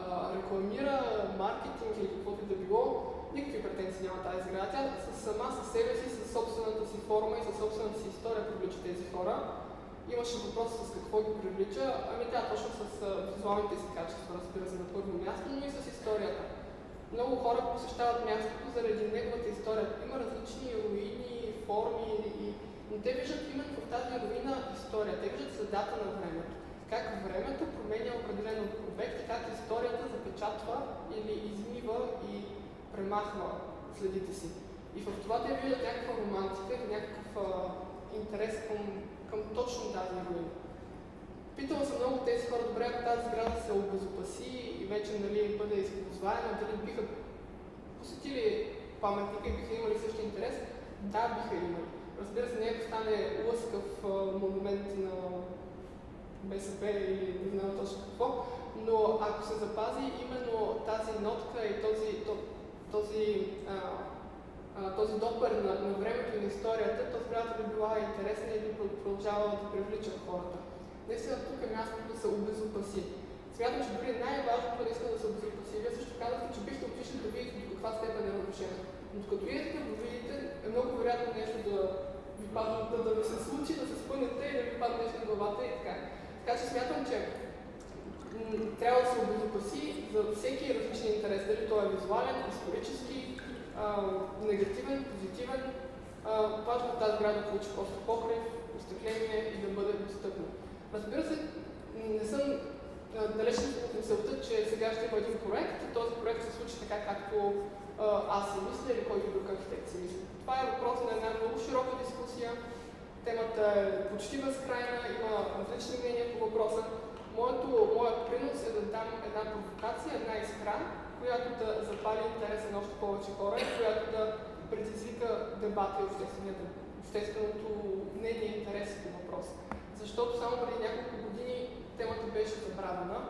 а, рекламира, маркетинг или каквото и да било. Никакви претенции няма тази сграда. Тя сама със себе си, със собствената си форма и със собствената си история привлича тези хора. Имаше въпрос с какво ги привлича. Ами да, точно с визуалните си качества, разбира се, на първо място, но и с историята. Много хора посещават мястото заради неговата история. Има различни руини, форми, и... но те виждат именно в тази руина история. Те виждат следата на времето. Как времето променя определен обект и как историята запечатва или измива и премахва следите си. И в това те виждат някаква романтика някакъв а, интерес към към точно тази руина. Питала съм много тези хора, добре, ако тази сграда се обезопаси и вече нали, бъде използваема, дали биха посетили паметника и биха имали същия интерес? Да, биха имали. Разбира се, не ако стане лъскав монумент на БСП или не знам точно какво, но ако се запази именно тази нотка и този, този а, този допър на, на времето и на историята, то сградата би била интересна и би продължава да привлича хората. Наистина тук е мястото да се обезопаси. смятам, че дори най-важното наистина да се обезопаси. Вие също казахте, че бихте отишли да видите до каква степен е нарушено. Но като идете да го видите, е много вероятно нещо да ви падне, да, да ви се случи, да се спънете и да ви падне нещо на главата и така. Така че смятам, че трябва да се обезопаси за всеки различен интерес, дали той е визуален, исторически, негативен, позитивен. А, е тази града да получи просто покрив, остъкление и да бъде достъпна. Разбира се, не съм далеч от мисълта, че сега ще има един проект и този проект се случи така, както аз си мисля или който друг архитект си мисля. Това е въпрос на една много широка дискусия. Темата е почти безкрайна, има различни мнения по въпроса. Моето, моят принос е да дам една провокация, една искра, която да запали интереса на още повече хора и която да предизвика дебата и общественото мнение и интерес по въпроса. Защото само преди няколко години темата беше забравена.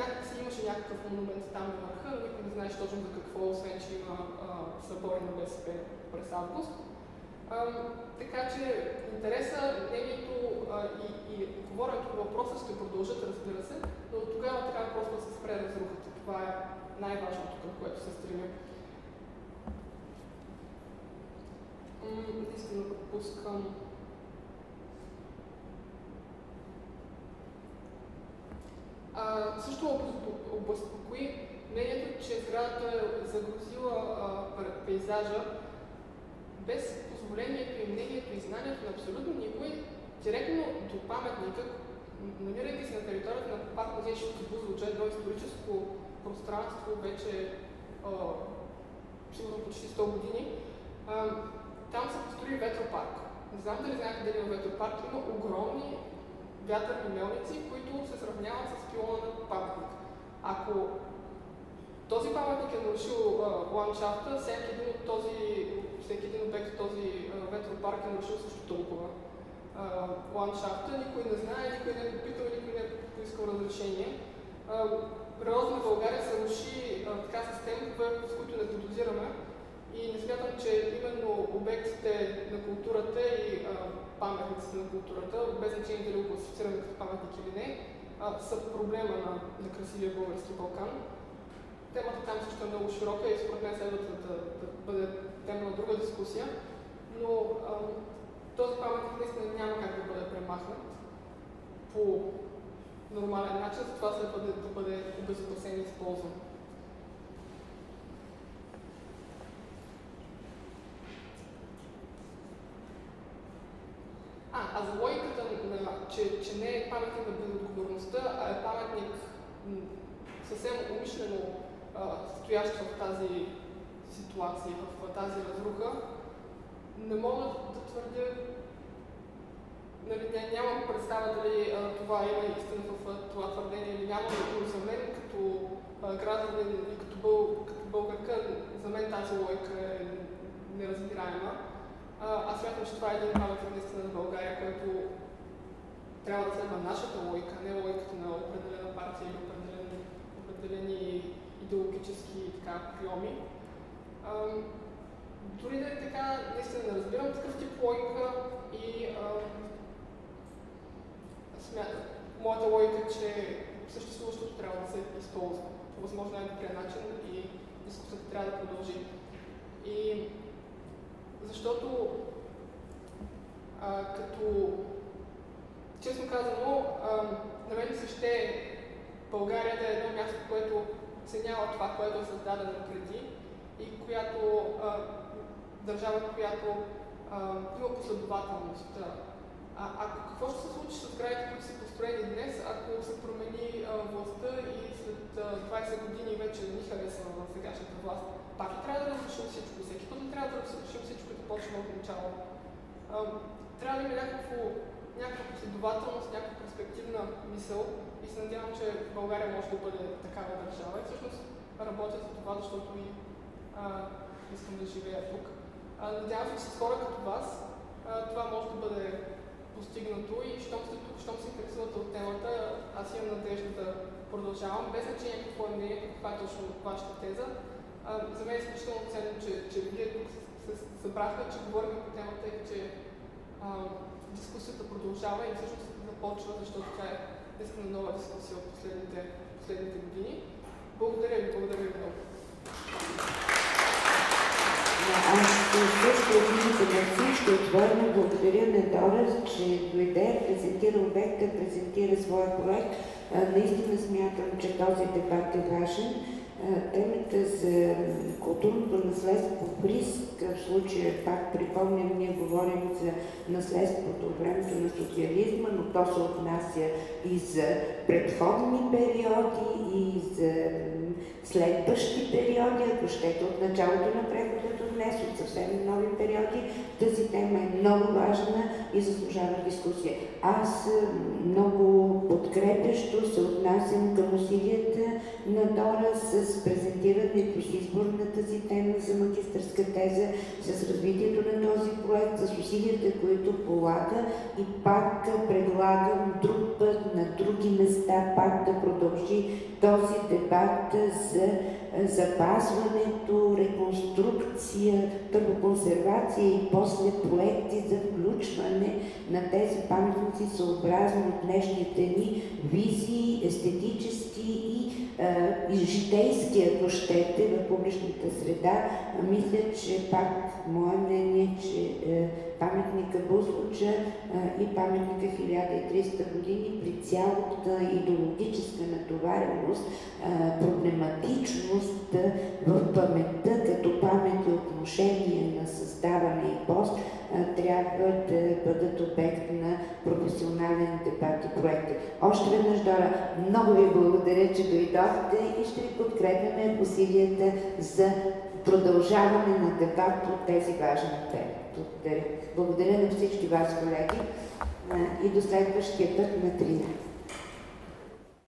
Някак си имаше някакъв монумент там на върха, никой не знаеше точно за какво, освен че има събори на БСП през август. Така че интереса, мнението и, и говоренето по въпроса ще продължат, разбира се, но от тогава трябва просто да се спре разрухата. Това е най-важното, към което се стремим. Наистина пропускам. А, също обезпокои мнението, че сградата е загрузила а, пейзажа без позволението и мнението и знанието на абсолютно никой, директно до паметника, намирайки се на територията на парк музей Шотобузо, че е едно историческо пространство вече а, сигурно почти 100 години, а, там се построи ветропарк. Не знам дали знаете дали има ветропарк, има огромни вятърни мелници, които се сравняват с пилона на паметник. Ако този паметник е нарушил ландшафта, всеки един от този всеки един обект от този ветропарк е нарушил също толкова ландшафта. Никой не знае, никой не е попитал, никой не е поискал разрешение. Природата на България се руши така с темпове, с които не подозираме. И не смятам, че именно обектите на културата и паметниците на културата, без значение дали го класифицираме като паметник или не, а, са проблема на, на красивия български Балкан. Темата там също е много широка и според мен следва да, да, да бъде тема на друга дискусия, но а, този паметник наистина няма как да бъде премахнат по нормален начин, затова следва да, да бъде обезопасен и използван. А, а за логиката, на, че, че не е паметник на безотговорността, а е паметник съвсем умишлено стоящ в тази ситуация, в тази разруха, не мога да твърдя, нали, не, нямам представа дали а, това има истина в това твърдение или няма, но за мен като гражданин и като, бъл, като българка, за мен тази лойка е неразбираема. А, аз смятам, че това е един паметник наистина на България, който трябва да следва нашата лойка, не лойката на определена партия или определени, определени идеологически така, приеми. Дори да е така, наистина не разбирам такъв тип логика и а. Моята логика, че съществуващото трябва да се използва по възможно най-добрия начин и дискусията трябва да продължи. И защото а, като честно казано, а, на мен се ще България да е едно място, което оценява това, което е създадено преди и която а, държава, която а, има последователност. А, а какво ще се случи с сградите, които са построени днес, ако се промени а, властта и след а, 20 години вече не харесва на сегашната власт? Пак ли трябва да разрешим всичко? Всеки път ли трябва да разрешим всичко да почнем от начало? Трябва да има някакво, някаква последователност, някаква перспективна мисъл и се надявам, че България може да бъде такава държава. И всъщност работя за това, защото и а, искам да живея тук. А, надявам се, че с хора като вас а, това може да бъде постигнато и щом сте тук, щом се интересувате от темата, аз имам надежда да продължавам, без значение какво е мнението, каква е точно вашата теза. А, за мен е изключително ценно, че, че вие тук се събрахте, че говорим по темата и че а, дискусията продължава и всъщност започва, защото тя е наистина нова дискусия от последните, последните години. Благодаря ви, благодаря ви много. Аз също от името на всички благодаря на Дора, че дойде, презентира обекта, презентира своя проект. Наистина смятам, че този дебат е важен. Темата за културното наследство в риск, в случая пак припомням, ние говорим за наследството от времето на социализма, но то се отнася и за предходни периоди, и за следващи периоди, ако щете от началото на прехода до днес, от съвсем нови периоди. Тази тема е много важна и заслужава дискусия. Аз много подкрепящо се отнасям към усилията на Дора с презентирането с избор на тази тема за магистърска теза, с развитието на този проект, с усилията, които полага и пак предлагам друг път на други места пак да продължи този дебат за запазването, реконструкция, първо консервация и после проекти за включване на тези паметници съобразно днешните ни визии, естетически и, и житейски, ако щете, в публичната среда. Мисля, че пак мое мнение, че е, паметника Бузлуча и паметника 1300 години при цялата идеологическа натовареност, проблематичност в паметта като памет и отношение на създаване и пост трябва да бъдат обект на професионален дебат и проекти. Още веднъж, Дора, много ви благодаря, че дойдохте и ще ви подкрепяме усилията за продължаване на дебат по тези важни теми. Благодаря. Благодаря на всички вас, колеги, и до следващия път на 13.